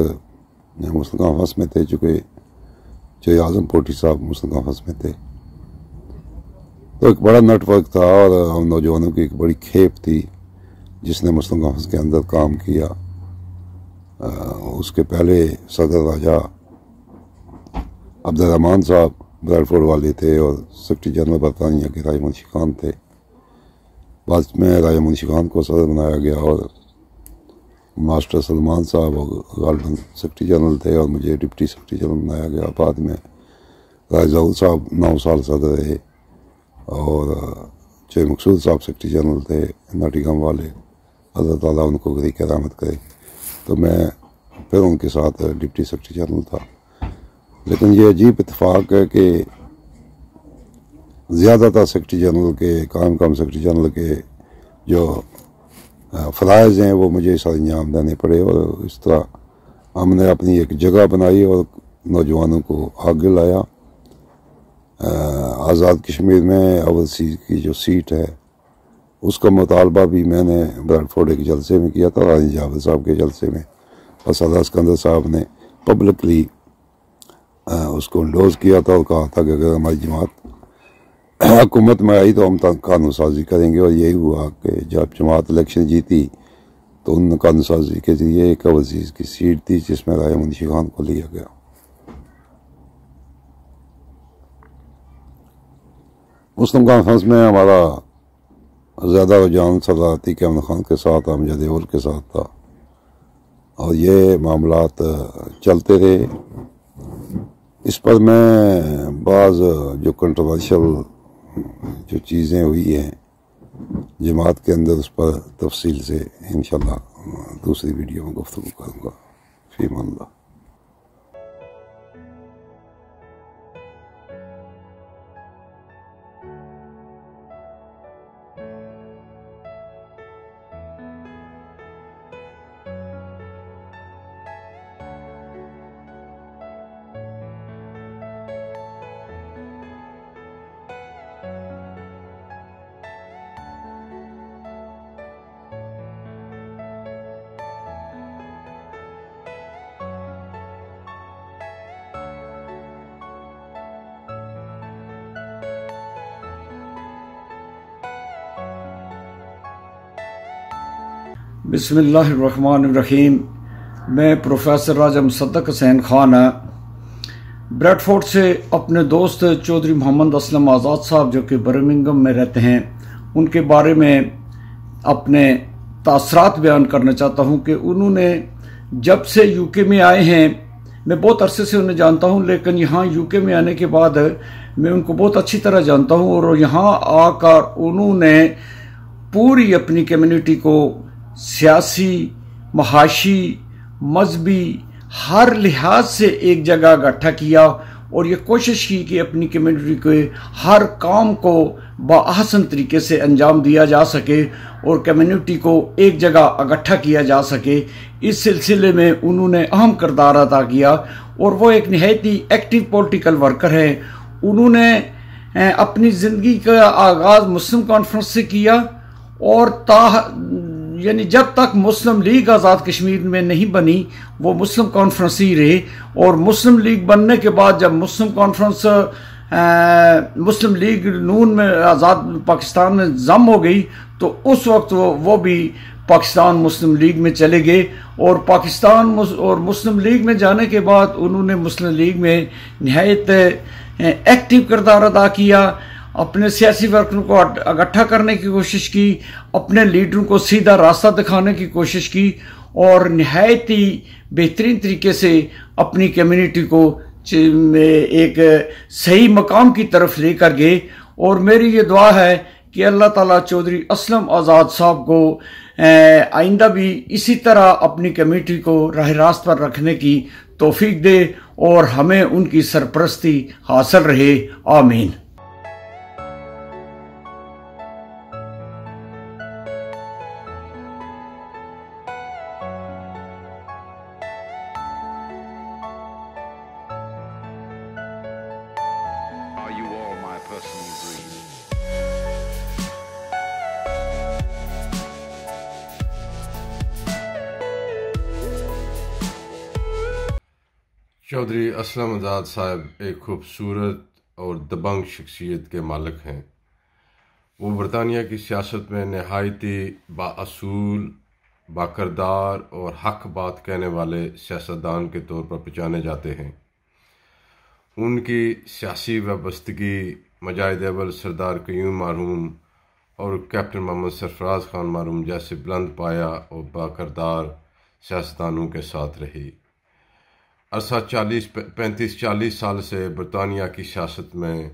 मुस्लिम काफस में थे चुके। चाहे आज़म पोटी साहब मुस्लिम काफस में थे। तो एक बड़ा नेटवर्क था और हम नौजवानों की एक बड़ी खेप थी जिसने मुस्लिम काफस के अंदर काम किया। आ, उसके पहले सदर राजा अब्दुलरहमान साहब ब्रैडफोर्ड वाले थे और सेक्रेटरी जनरल बरतानिया के राय मुंशी खान थे। बाद में राजा मुंशी खान को सदर बनाया गया और मास्टर सलमान साहब गार्डन सेक्रेटरी जनरल थे और मुझे डिप्टी सेक्रेटरी जनरल बनाया गया। बाद में राजा साहब नौ साल सदर रहे और जय मकसूद साहब सेक्रेटरी जनरल थे नाटिगम वाले। अल्लाह ताला उनको गरी करामत करे। तो मैं फिर उनके साथ डिप्टी सेक्रेटरी जनरल था। लेकिन ये अजीब इतफाक़ है कि ज़्यादातर सेक्रेटरी जनरल के काम काम सेक्रेटरी जनरल के जो फ़राइज़ हैं, वो मुझे इस अंजाम देने पड़े और इस तरह हमने अपनी एक जगह बनाई और नौजवानों को आगे लाया। आज़ाद कश्मीर में अवल सीट की जो सीट है, उसका मुतालबा भी मैंने ब्रैडफोर्ड एक जलसे में किया था, रानी जावेद साहब के जलसे में। और सदा सिकंदर साहब ने पब्लिकली उसको इंडोज किया था और कहा था कि अगर हमारी जमात, हुकूमत में आई तो हम कानून साजी करेंगे और यही हुआ कि जब जमात इलेक्शन जीती तो उन कानून साजी के ज़रिए एक वज़ीर की सीट थी जिसमें राय मुंशी खान को लिया गया। मुस्लिम कॉन्फ्रेंस में हमारा ज़्यादा रुझान सदारती कैमन खान के साथ अमजद उल के साथ था और ये मामला चलते रहे। इस पर मैं बाज़ जो कंट्रोवर्शियल जो चीज़ें हुई हैं, जमात के अंदर उस पर तफसील से इन दूसरी वीडियो में गुफ्तु करूँगा। फ़ीमान बिसमीम मैं प्रोफेसर राजा मुसद्दक हुसैन खान ब्रेडफोर्ड से अपने दोस्त चौधरी मोहम्मद असलम आज़ाद साहब, जो कि बर्मिंगम में रहते हैं, उनके बारे में अपने तासरात बयान करना चाहता हूँ कि उन्होंने जब से यूके में आए हैं, मैं बहुत अरसे से उन्हें जानता हूँ, लेकिन यहाँ यूके में आने के बाद मैं उनको बहुत अच्छी तरह जानता हूँ और यहाँ आकर उन्होंने पूरी अपनी कम्युनिटी को सियासी, महाशी, मजहबी, हर लिहाज से एक जगह इकट्ठा किया और ये कोशिश की कि अपनी कम्युनिटी के हर काम को बहसन तरीके से अंजाम दिया जा सके और कम्युनिटी को एक जगह इकट्ठा किया जा सके। इस सिलसिले में उन्होंने अहम करदार अदा किया और वो एक नहायत ही एक्टिव पॉलिटिकल वर्कर हैं। उन्होंने अपनी ज़िंदगी का आगाज़ मुस्लिम कॉन्फ्रेंस से किया और ताह यानी जब तक मुस्लिम लीग आज़ाद कश्मीर में नहीं बनी वो मुस्लिम कॉन्फ्रेंस ही रहे। और मुस्लिम लीग बनने के बाद जब मुस्लिम कॉन्फ्रेंस मुस्लिम लीग नून में आज़ाद पाकिस्तान में जम हो गई तो उस वक्त वो, वो भी पाकिस्तान मुस्लिम लीग में चले गए। और पाकिस्तान मुस, और मुस्लिम लीग में जाने के बाद उन्होंने मुस्लिम लीग में नहायत एक्टिव किरदार अदा किया। अपने सियासी वर्करों को इकट्ठा करने की कोशिश की, अपने लीडरों को सीधा रास्ता दिखाने की कोशिश की और नहायत ही बेहतरीन तरीके से अपनी कम्युनिटी को एक सही मकाम की तरफ़ लेकर गए। और मेरी ये दुआ है कि अल्लाह ताला चौधरी असलम आज़ाद साहब को आइंदा भी इसी तरह अपनी कमेटी को राह रास्त पर रखने की तोफीक दे और हमें उनकी सरपरस्ती हासिल रहे। आमीन। चौधरी असलम आज़ाद साहब एक खूबसूरत और दबंग शख्सियत के मालिक हैं। वो बरतानिया की सियासत में नहायती बासूल बाकरदार और हक बात कहने वाले सियासतदान के तौर पर पहचाने जाते हैं। उनकी सियासी वाबस्तगी मजाहिद अवल सरदार क्यूम मारूम और कैप्टन मोहम्मद सरफराज खान मारूम जैसे बुलंद पाया और बाकरदार सियासतदानों के साथ रही। अरसा चालीस पैंतीस चालीस साल से बरतानिया की सियासत में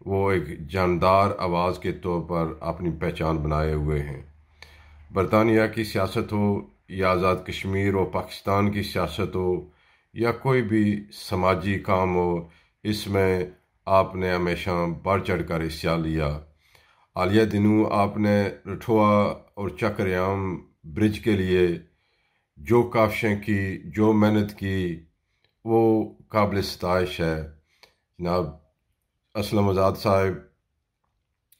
वो एक जानदार आवाज़ के तौर पर अपनी पहचान बनाए हुए हैं। बरतानिया की सियासत हो या आज़ाद कश्मीर हो, पाकिस्तान की सियासत हो या कोई भी समाजी काम हो, इसमें आपने हमेशा बढ़ चढ़ कर हिस्सा लिया। हालिया दिनों, आपने रठोआ और चक्रयाम ब्रिज के लिए जो काविशें की, जो मेहनत की वो काबिल सताइश है। जनाब, असलम आज़ाद साहब,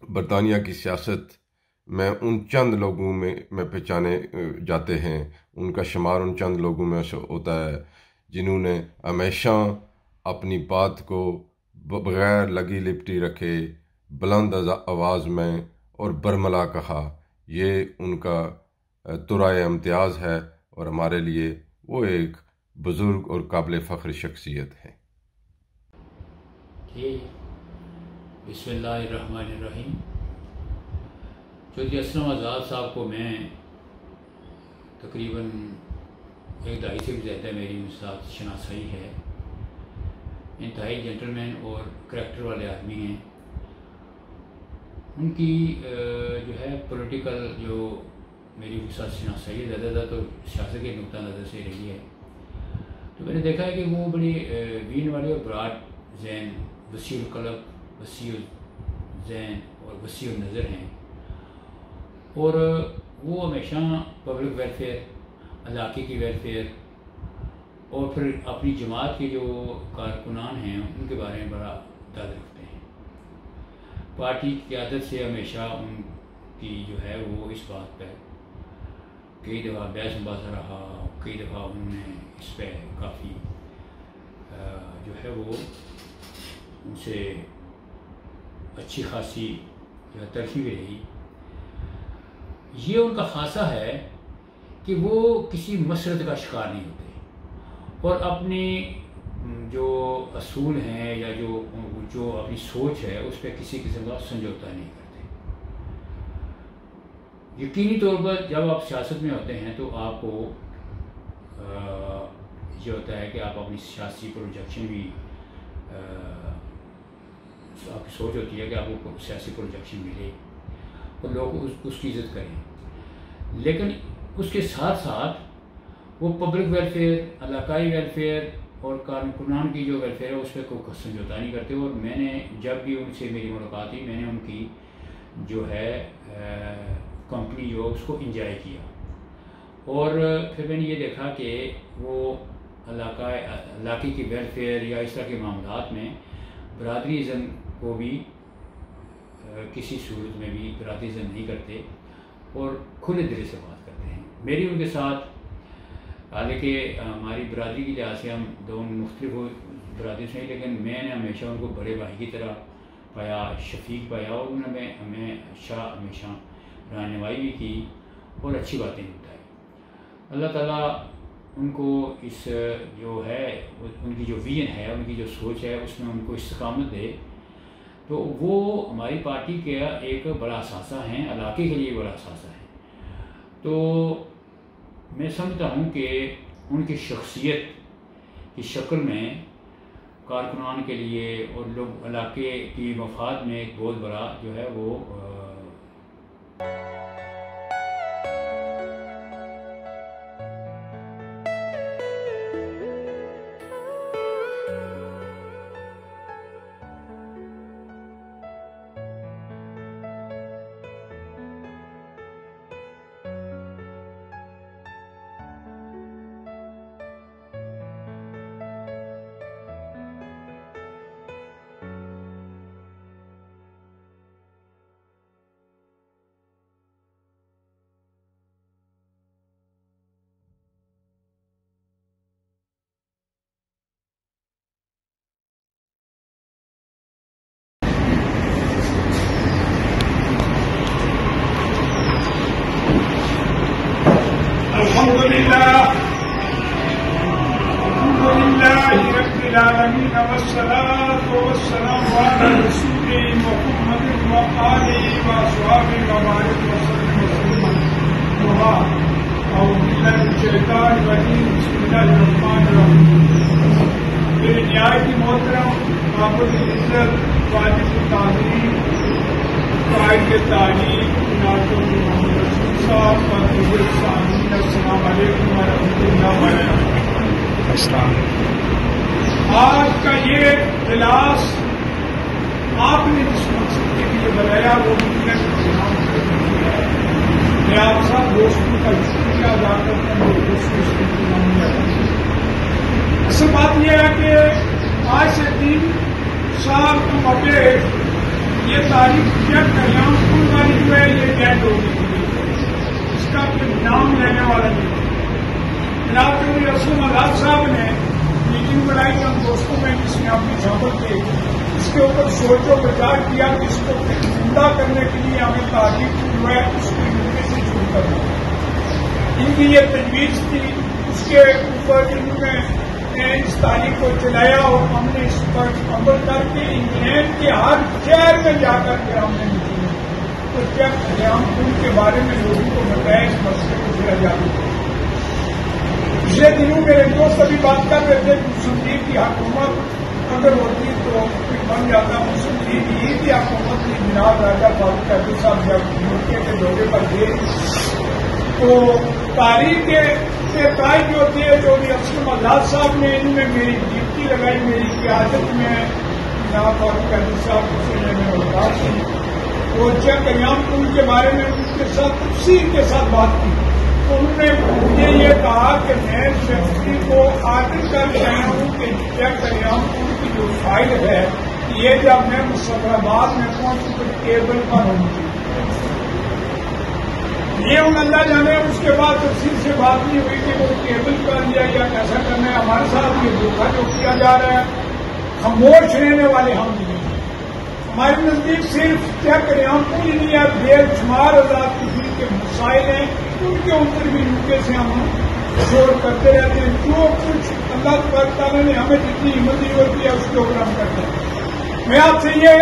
बरतानिया की सियासत में उन चंद लोगों में में पहचाने जाते हैं। उनका शुमार उन चंद लोगों में होता है जिन्होंने हमेशा अपनी बात को बगैर लगी लिपटी रखे, बुलंद आवाज़ में और बरमला कहा। ये उनका तुराय इम्तियाज़ है और हमारे लिए वो एक बुज़ुर्ग और काबिल फ़ख्र शख्सियत है। चौधरी असलम आज़ाद साहब को मैं तकरीबन एक दहाई से भी ज़्यादा मेरी साथ शनासाई है। इंतहाई जेंटलमैन और करैक्टर वाले आदमी हैं। उनकी जो है पॉलिटिकल जो मेरी साथ शनासाई है ज़्यादा तो सियासत के नुकता नज़र से रही है। तो मैंने देखा है कि वो बड़ी वीन वाले और ब्राड जैन वसी कलब वसी जैन और वसी नज़र हैं। और, वो हमेशा पब्लिक वेलफेयर इलाके की वेलफेयर और फिर अपनी जमात के जो कारकुनान हैं, उनके बारे में बड़ा दर्द रखते हैं। पार्टी की क्यादत से हमेशा उनकी जो है, वो इस बात पर कई दफ़ा बहस मुबाजा रहा, कई दफ़ा उन्होंने इस पर काफ़ी जो है वो उनसे अच्छी खासी जो है रही ये उनका खासा है कि वो किसी मसरत का शिकार नहीं होते। और अपने जो असूल हैं, या जो जो अपनी सोच है, उस पर किसी किस्म का समझौता नहीं करते। यकीनी तौर पर जब आप सियासत में होते हैं तो आपको ये होता है कि आप अपनी सियासी प्रोजेक्शन भी आपकी सोच होती है कि आपको सियासी प्रोजेक्शन मिले और लोग उस, उसकी इज़्ज़त करें। लेकिन उसके साथ साथ वो पब्लिक वेलफेयर इलाकाई वेलफेयर और कारकुनान की जो वेलफेयर है उस पर कोई समझौता नहीं करते। और मैंने जब भी उनसे मेरी मुलाकात हुई मैंने उनकी जो है कंपनी जो उसको इंजॉय किया। और फिर मैंने ये देखा कि वो इलाका की वेलफेयर या इस तरह के मामला में बरदरीज़म को भी किसी सूरत में भी बरदरीज़म नहीं करते और खुले दिल से बात करते हैं। मेरी उनके साथ, हालाँकि हमारी बरदरी की लिहाज से हम दोनों मुख्तलिफ़ बरदरी से लेकिन मैंने हमेशा उनको बड़े भाई की तरह पाया, शफीक पाया और उन्होंने हमें अच्छा हमेशा रहनमाई भी की और अच्छी बातें बताई। अल्लाह ताला उनको इस जो है उनकी जो विजन है उनकी जो सोच है उसमें उनको इस्तकामत दे। तो वो हमारी पार्टी का एक बड़ा असासा हैं इलाके के लिए बड़ा असासा है। तो मैं समझता हूँ कि उनकी शख्सियत की शक्ल में कारकुनान के लिए और लोग इलाके की मफाद में एक बहुत बड़ा जो है वो आ, रहे मुस्लिम लीग की हुकूमत अगर होती तो बन जाता मुस्लिम लीग ही की हुकूमत की जनाब राजा फारूक अब्दुल साहब जब यूके के दौरे पर गए तो तारीख के से जो थे चौधरी असलम आज़ाद साहब ने इनमें मेरी ड्यूटी लगाई, मेरी क्यादत में जनाब फारूक अब्दुल साहब से मैंने मुलाकात की तो जब कल्याणपुर के बारे में उनके साथ तफसील के साथ बात की। उन्होंने मुझे ये कहा कि मैं सेक्रेटरी को आर्टिक कर रहा हूँ कि चेक कल्याणपुर की जो फ़ाइल है, ये जब मैं मुसफराबाद में पहुंचू तो टेबल पर होंगी ये हम अल्लाह जाने, उसके बाद तफसील से बात नहीं हुई कि वो टेबल कर लिया या कैसा करना है, हमारे साथ ये धोखा जो किया जा रहा है, खामोश रहने वाले हम नहीं हमारे नज़दीक सिर्फ़ क्या कल्याणपुर ही नहीं है बेशुमार आज़ाद कश्मीर के मसाइल हैं उनके ऊपर भी यूके से हम ज़ोर करते रहते हैं। जो कुछ अल्लाह तबारक ने हमें जितनी हिम्मत दी होती है उसके ऊपर हम करते हैं। मैं आपसे ये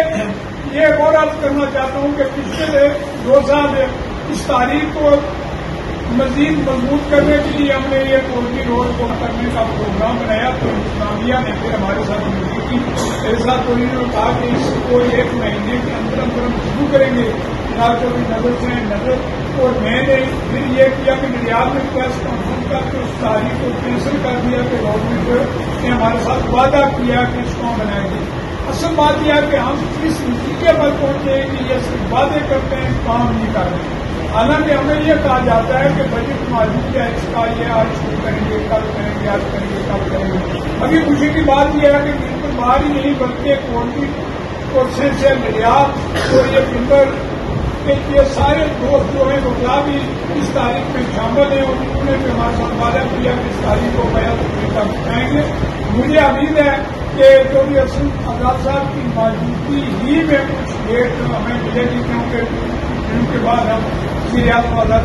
ये और अर्ज़ करना चाहता हूँ कि पिछले दो साल इस तारीख को मजीद मज़बूत करने के लिए हमने ये कोर्टी रोड को करने का प्रोग्राम बनाया। तो इस्लामिया ने फिर हमारे साथ मिली थी मेरे साथ कोई ने कहा कि इसको एक महीने के अंदर अंदर हम शुरू करेंगे। ना भी नज़र से नज़र। और मैंने फिर ये किया कि निर्यात में प्रेस कॉन्फ्रेंस का तो उस तारीख को कैंसिल कर दिया कि गवर्नमेंट ने हमारे साथ वादा किया कि इसको बनाएँगे। असल बात यह है कि हम इस नतीजे पर पहुँचे कि ये सिर्फ़ वादे करते हैं, काम नहीं कर रहे हालाँकि हमें यह कहा जाता है कि बजट मौजूद है, इसका ये आज शुरू करेंगे, कल करेंगे, आज करेंगे, कल करेंगे। अभी खुशी की बात यह है कि बिल्कुल बाहर ही नहीं, बल्कि कोर्टी और से निर्यात और ये फिंगर के ये सारे दोस्त जो हैं वो भी इस तारीख में शामिल हैं और उन्होंने भी हमारे वादा किया इस तारीख को बयान तरीका बताएँगे मुझे उम्मीद है कि जो भी आज़ाद साहब की मौजूदगी ही में कुछ डेट हमें मिलेगी, क्योंकि इनके बाद हम सीरिया वाला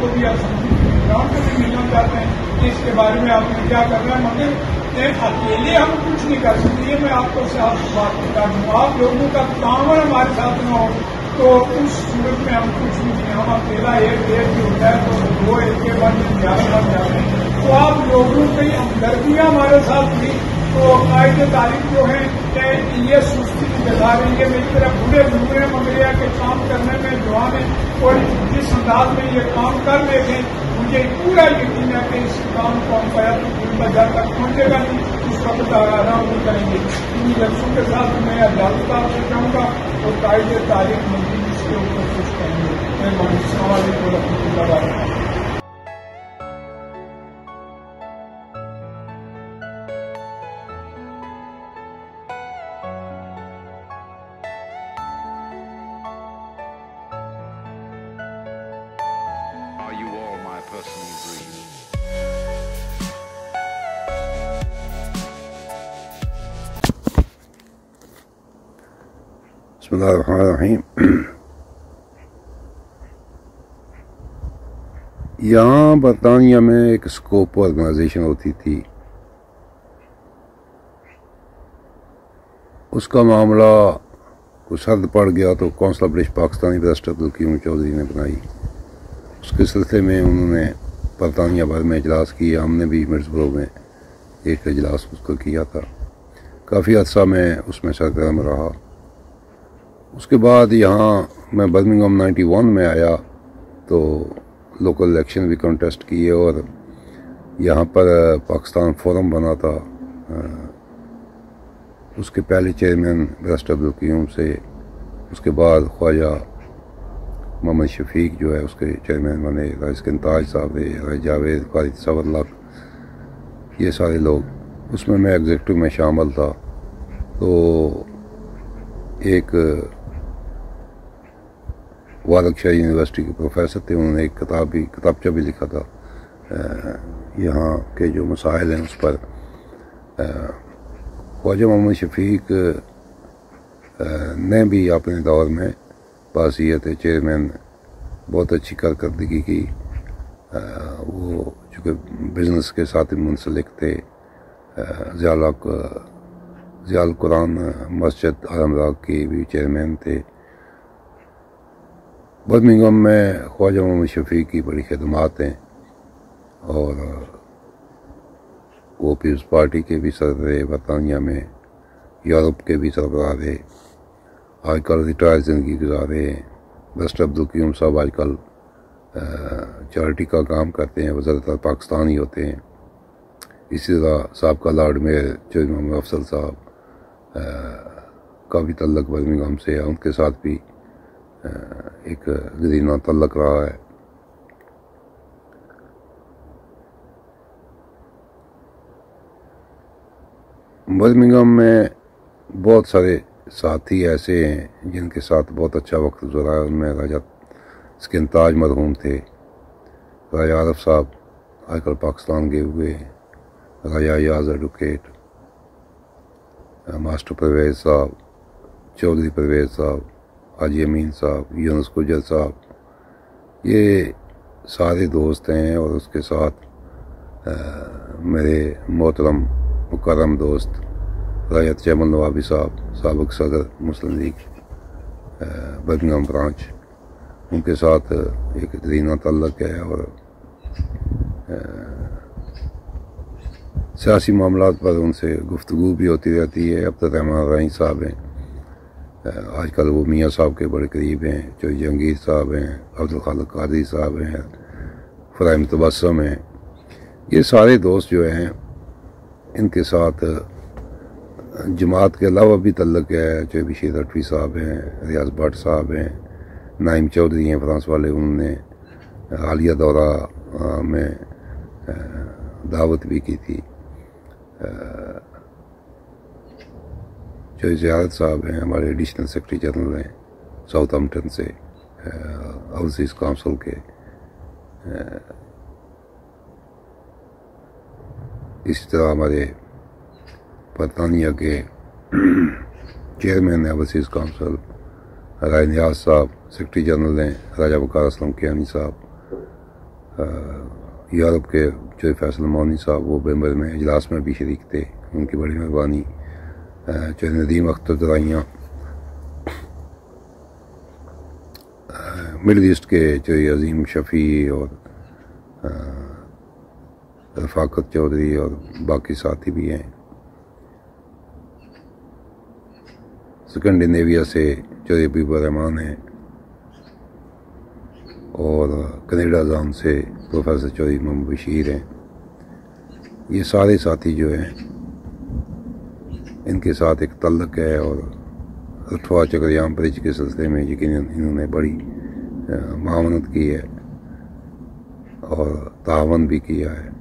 को भी ग्राउंड पर भी मिलना चाहते हैं। कि इसके बारे में आपने क्या कर रहे हैं? मगर अकेले हम कुछ नहीं कर सकते मैं आपको साफ़ बात बता दूँ। आप लोगों का तामन हमारे साथ न हो। तो उस सूरत में हम कुछ भी नहीं, हम अकेला एक एक भी होता है तो दो एक के बाद ग्यारह बन जाते हैं। तो आप लोगों की हमदर्दियाँ हमारे साथ थी तो आज के तारीख जो है ये सुस्ती दिखा रही है? मेरी तरह बूढ़े बूढ़े मगरिया के काम करने में जवान है, और जिस अंदाज में ये काम कर रहे थे मुझे पूरा यकीन है कि इस काम को हम तो पूरी बाज़ार तक पहुंचेगा नहीं। उस वक्त आराम नहीं करेंगे। इन लक्ष्यों के साथ मैं अदालत से चाहूँगा और कायदे तारीख मंत्री जिसके ऊपर कुछ करेंगे मैं वाले को रखूँगा बसमीम यहाँ बरतानिया में एक स्कोप ऑर्गेनाइजेशन होती थी। उसका मामला कुछ सर्द पड़ गया तो कौंसला ब्रिटिश पाकिस्तानी ब्रस्ट अब्दुल चौधरी ने बनाई। उसके सिलसिले में उन्होंने बरतानिया भर में इजलास किया। हमने भी मिर्जब्रो में एक इजलास उसको किया था। काफ़ी अर्सा में उसमें सरगर्म रहा। उसके बाद यहाँ मैं बर्मिंगम 91 में आया तो लोकल इलेक्शन भी कंटेस्ट किए और यहाँ पर पाकिस्तान फोरम बना था। उसके पहले चेयरमैन ब्रस्ट अब्दुल क्यूम से, उसके बाद ख्वाजा मोहम्मद शफीक जो है, उसके चेयरमैन बने, राइस कंताज साहब थे जावेद खालिद सवर ये सारे लोग। उसमें मैं एग्जेक्टिव में शामिल था। तो एक वालक शाह यूनिवर्सिटी के प्रोफेसर थे, उन्होंने एक किताब भी, किताबचा भी लिखा था। यहाँ के जो मसाइल हैं उस पर। ख्वाजा मोहम्मद शफीक ने भी अपने दौर में पासीत चेयरमैन बहुत अच्छी कारकर्दगी की। वो चूँकि बिज़नेस के साथ ही मुंसलिक थे। ज़्यादा ज़ियाल कुरान मस्जिद आलमराग के भी चेयरमैन थे। बर्मिंगम में ख्वाजा मोहम्मद शफी की बड़ी खदमात हैं और वो पीपल्स पार्टी के भी सदर बरतानिया में, यूरोप के भी सरबराह रहे आजकल रिटायर ज़िंदगी गुजारे हैं। बस्ट अब्दुल क्यूम साहब आजकल चैरिटी का काम करते हैं वजरत पाकिस्तान होते हैं। इसी तरह सबका लॉर्ड मेयर चौधरी मोहम्मद अफसल साहब का भी तल्लक बर्मिंगम से है। उनके साथ भी एक जरीना तलक रहा है। बर्मिंगम में बहुत सारे साथी ऐसे हैं जिनके साथ बहुत अच्छा वक्त गुजरा है। उनमें राजा स्किनताज मरहूम थे। राजा आरफ साहब आजकल पाकिस्तान गए हुए राजा याज एडवोकेट मास्टर परवेज साहब, चौधरी परवेज साहब हाजी अमीन साहब यूनुस गुजर साहब ये सारे दोस्त हैं और उसके साथ आ, मेरे मोहतरम मुकरम दोस्त रायत जमल नवाबी साहब सबक सदर मुस्लिम लीग बर्मिंगम ब्रांच उनके साथ एक दरीना तल्लक है और सियासी मामला पर उनसे गुफ्तु भी होती रहती है। अब तक रहमान राई साहब हैं। आजकल वो मियाँ साहब के बड़े करीब हैं, जो जहांगीर साहब हैं, अब्दुल खालिक कादरी साहब हैं फ़राम तबसम हैं। ये सारे दोस्त जो हैं, इनके साथ जमात के अलावा भी तल्लक है, जो बशीर अटवी साहब हैं, रियाज भट्ट साहब हैं, नाइम चौधरी हैं, फ्रांस वाले उन्होंने हालिया दौरा में दावत भी की थी। जो ज़ियारत साहब हैं, हमारे एडिशनल सेक्रेटरी जनरल हैं साउथ अम्पटन से ओवरसीज काउंसिल के इसी तरह हमारे बरतानिया के चेयरमैन हैं ओवरसीज काउंसिल राय नियाज साहब सेक्रेटरी जनरल हैं, राजा बकार असलम कियानी साहब यूरोप के जो फैसल मौनी साहब, वो मेंबर में, इजलास में भी शरीक थे, उनकी बड़ी मेहरबानी। नदीम अख्तर दवाइयाँ मिडल ईस्ट के जो अजीम शफ़ी और रफाकत चौधरी और बाकी साथी भी हैं सेकंड नेविया से जो हबीब रहमान हैं और कनेडा जान से प्रोफेसर चौधरी मोहम्मद बशीर हैं ये सारे साथी जो हैं इनके साथ एक तल्लक है और अथवा चक्रयाम ब्रिज के सिलसिले में यकीन इन्होंने बड़ी मामनत की है और तावन भी किया है।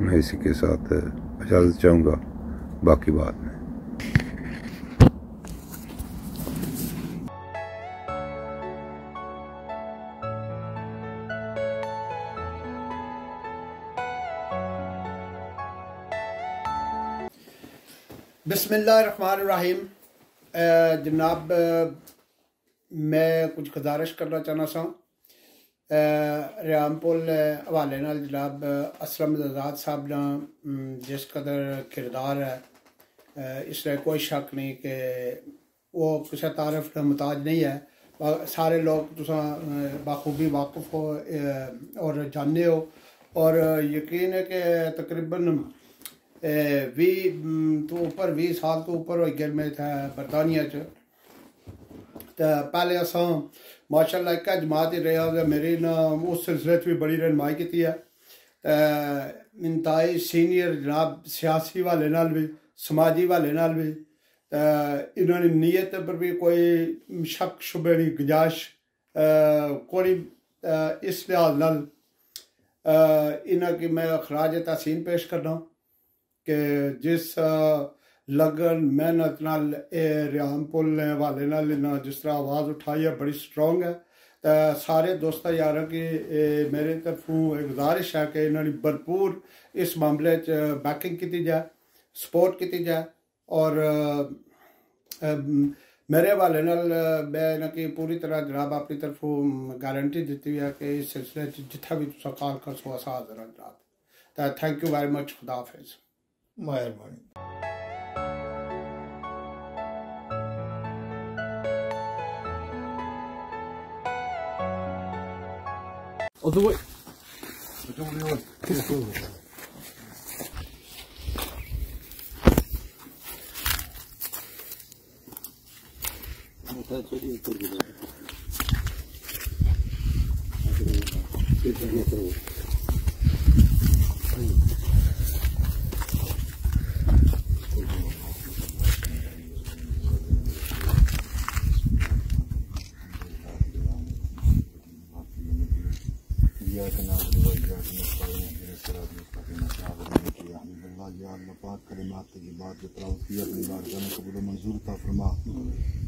मैं इसी के साथ इजाज़त चाहूँगा। बाकी बात में बिसमीम जनाब मैं कुछ गुजारिश करना चाहना सा रियामपुल हवाले न जनाब असलम आज़ाद साहब ना जिस कदर किरदार है इसलिए कोई शक नहीं कि वो किसी तारफ मुताज नहीं है। सारे लोग तुसा बाखूबी वाकुफ हो और जानते हो। और यकीन है कि तकरीबन भी तो ऊपर भी साल तो ऊपर हो गए में था बरतानिया च। तो पहले अस, माशाल्लाह एक जमात ही रहा मेरी ना, उस सिलसिले भी बड़ी रहनमाई की है इंतहाई सीनियर जनाब, सियासी वाले नाल भी समाजी वाले नाल भी इन्होंने नीयत पर भी कोई शक, शुबे नहीं गुंजाइश कोई इस लिहाज नाल इन्हें की मैं अखराज तहसीन पेश करना। कि जिस लगन, मेहनत नाल रियाम पुल हवाले नाल ना जिस तरह आवाज़ उठाई है, बड़ी स्ट्रोंग है। तो सारे दोस्त यार की मेरे तरफों गुजारिश है कि इन्होंने भरपूर इस मामले च बैकिंग की जाए सपोर्ट की जाए। और मेरे हवाले मैं इन्हें की पूरी तरह जनाब अपनी तरफों गारंटी दी है कि इस सिलसिले जितना भी तुम कॉल कर सो अस हाजिर जनाब। थैंक यू वेरी मच खुदा हाफिज़। Mayer に。あ、すごい。めちゃめちゃ重いもう最初に言っるけど。最初にる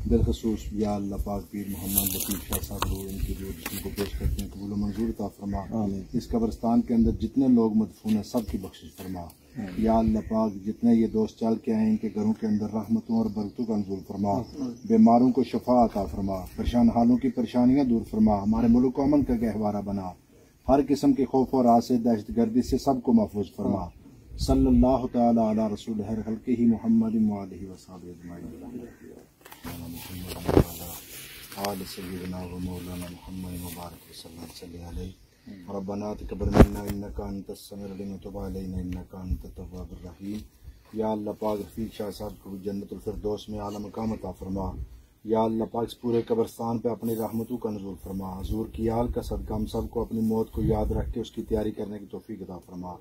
बिलखसूस या अल्लाह पाक पीर मोहम्मद लतीफ़ शाह साहब रो इनकी जो जिसको पेश करते हैं कबूल मंजूर ता फरमा। इस कब्रस्तान के अंदर जितने लोग मदफून हैं सब की बख्शिश फरमा। या अल्लाह पाक जितने ये दोस्त चल के आए इनके घरों के अंदर रहमतों और बरकतों का नजूल फरमा। बीमारों को शफा अता फरमा। परेशान हालों की परेशानियाँ दूर फरमा। हमारे मुल्क को अमन का गहवारा बना। हर किस्म के खौफ और आस दहशत गर्दी से सबको महफूज फरमा। सल्लल्लाहु ताला अला रसूल हर हल्के ही मोहम्मद शाह साहब में आला मकाम अता या अल्लाह पाक पूरे कब्रस्तान पे अपनी रहमतों का नजूल फरमा। हजूर की आल का सदका हम सबको अपनी मौत को याद रख के उसकी तैयारी करने की तोफ़ी अता फरमा।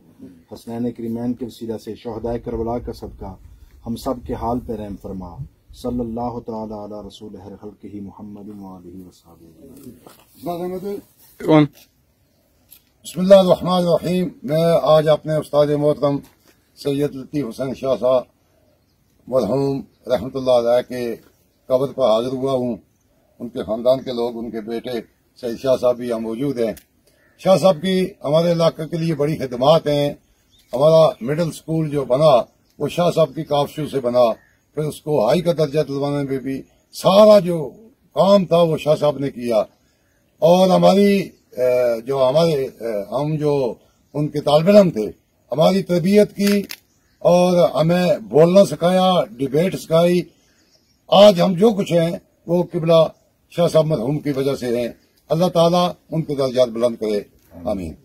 हसनैन करीमैन के वसीला से शहदाय करबला का सदका हम सब के हाल पे रहम फरमा। सल्लल्लाहु ताला अला रसूल हर खल्क ही मोहम्मद बसमीम मैं आज अपने उस्ताद मोहतरम सैयद लतीफ़ हुसैन शाह साहब मरहूम रहमतुल्लाह के कब्र पर हाजिर हुआ हूँ। उनके ख़ानदान के लोग, उनके बेटे सैद शाह साहब भी यहाँ मौजूद हैं। शाह साहब की हमारे इलाके के लिए बड़ी खदमात हैं। हमारा मिडिल स्कूल जो बना, वो शाह साहब की काफशू से बना। फिर उसको हाई का दर्जा दिलवाने में भी सारा जो काम था, वो शाह साहब ने किया। और हमारी जो हमारे हम जो उनके तालब इलम थे, हमारी तरबियत की और हमें बोलना सिखाया डिबेट सिखाई आज हम जो कुछ हैं, वो किबला शाह साहब मरहूम की वजह से हैं। अल्लाह ताला उनके दर्जात बुलंद करे। आमीन।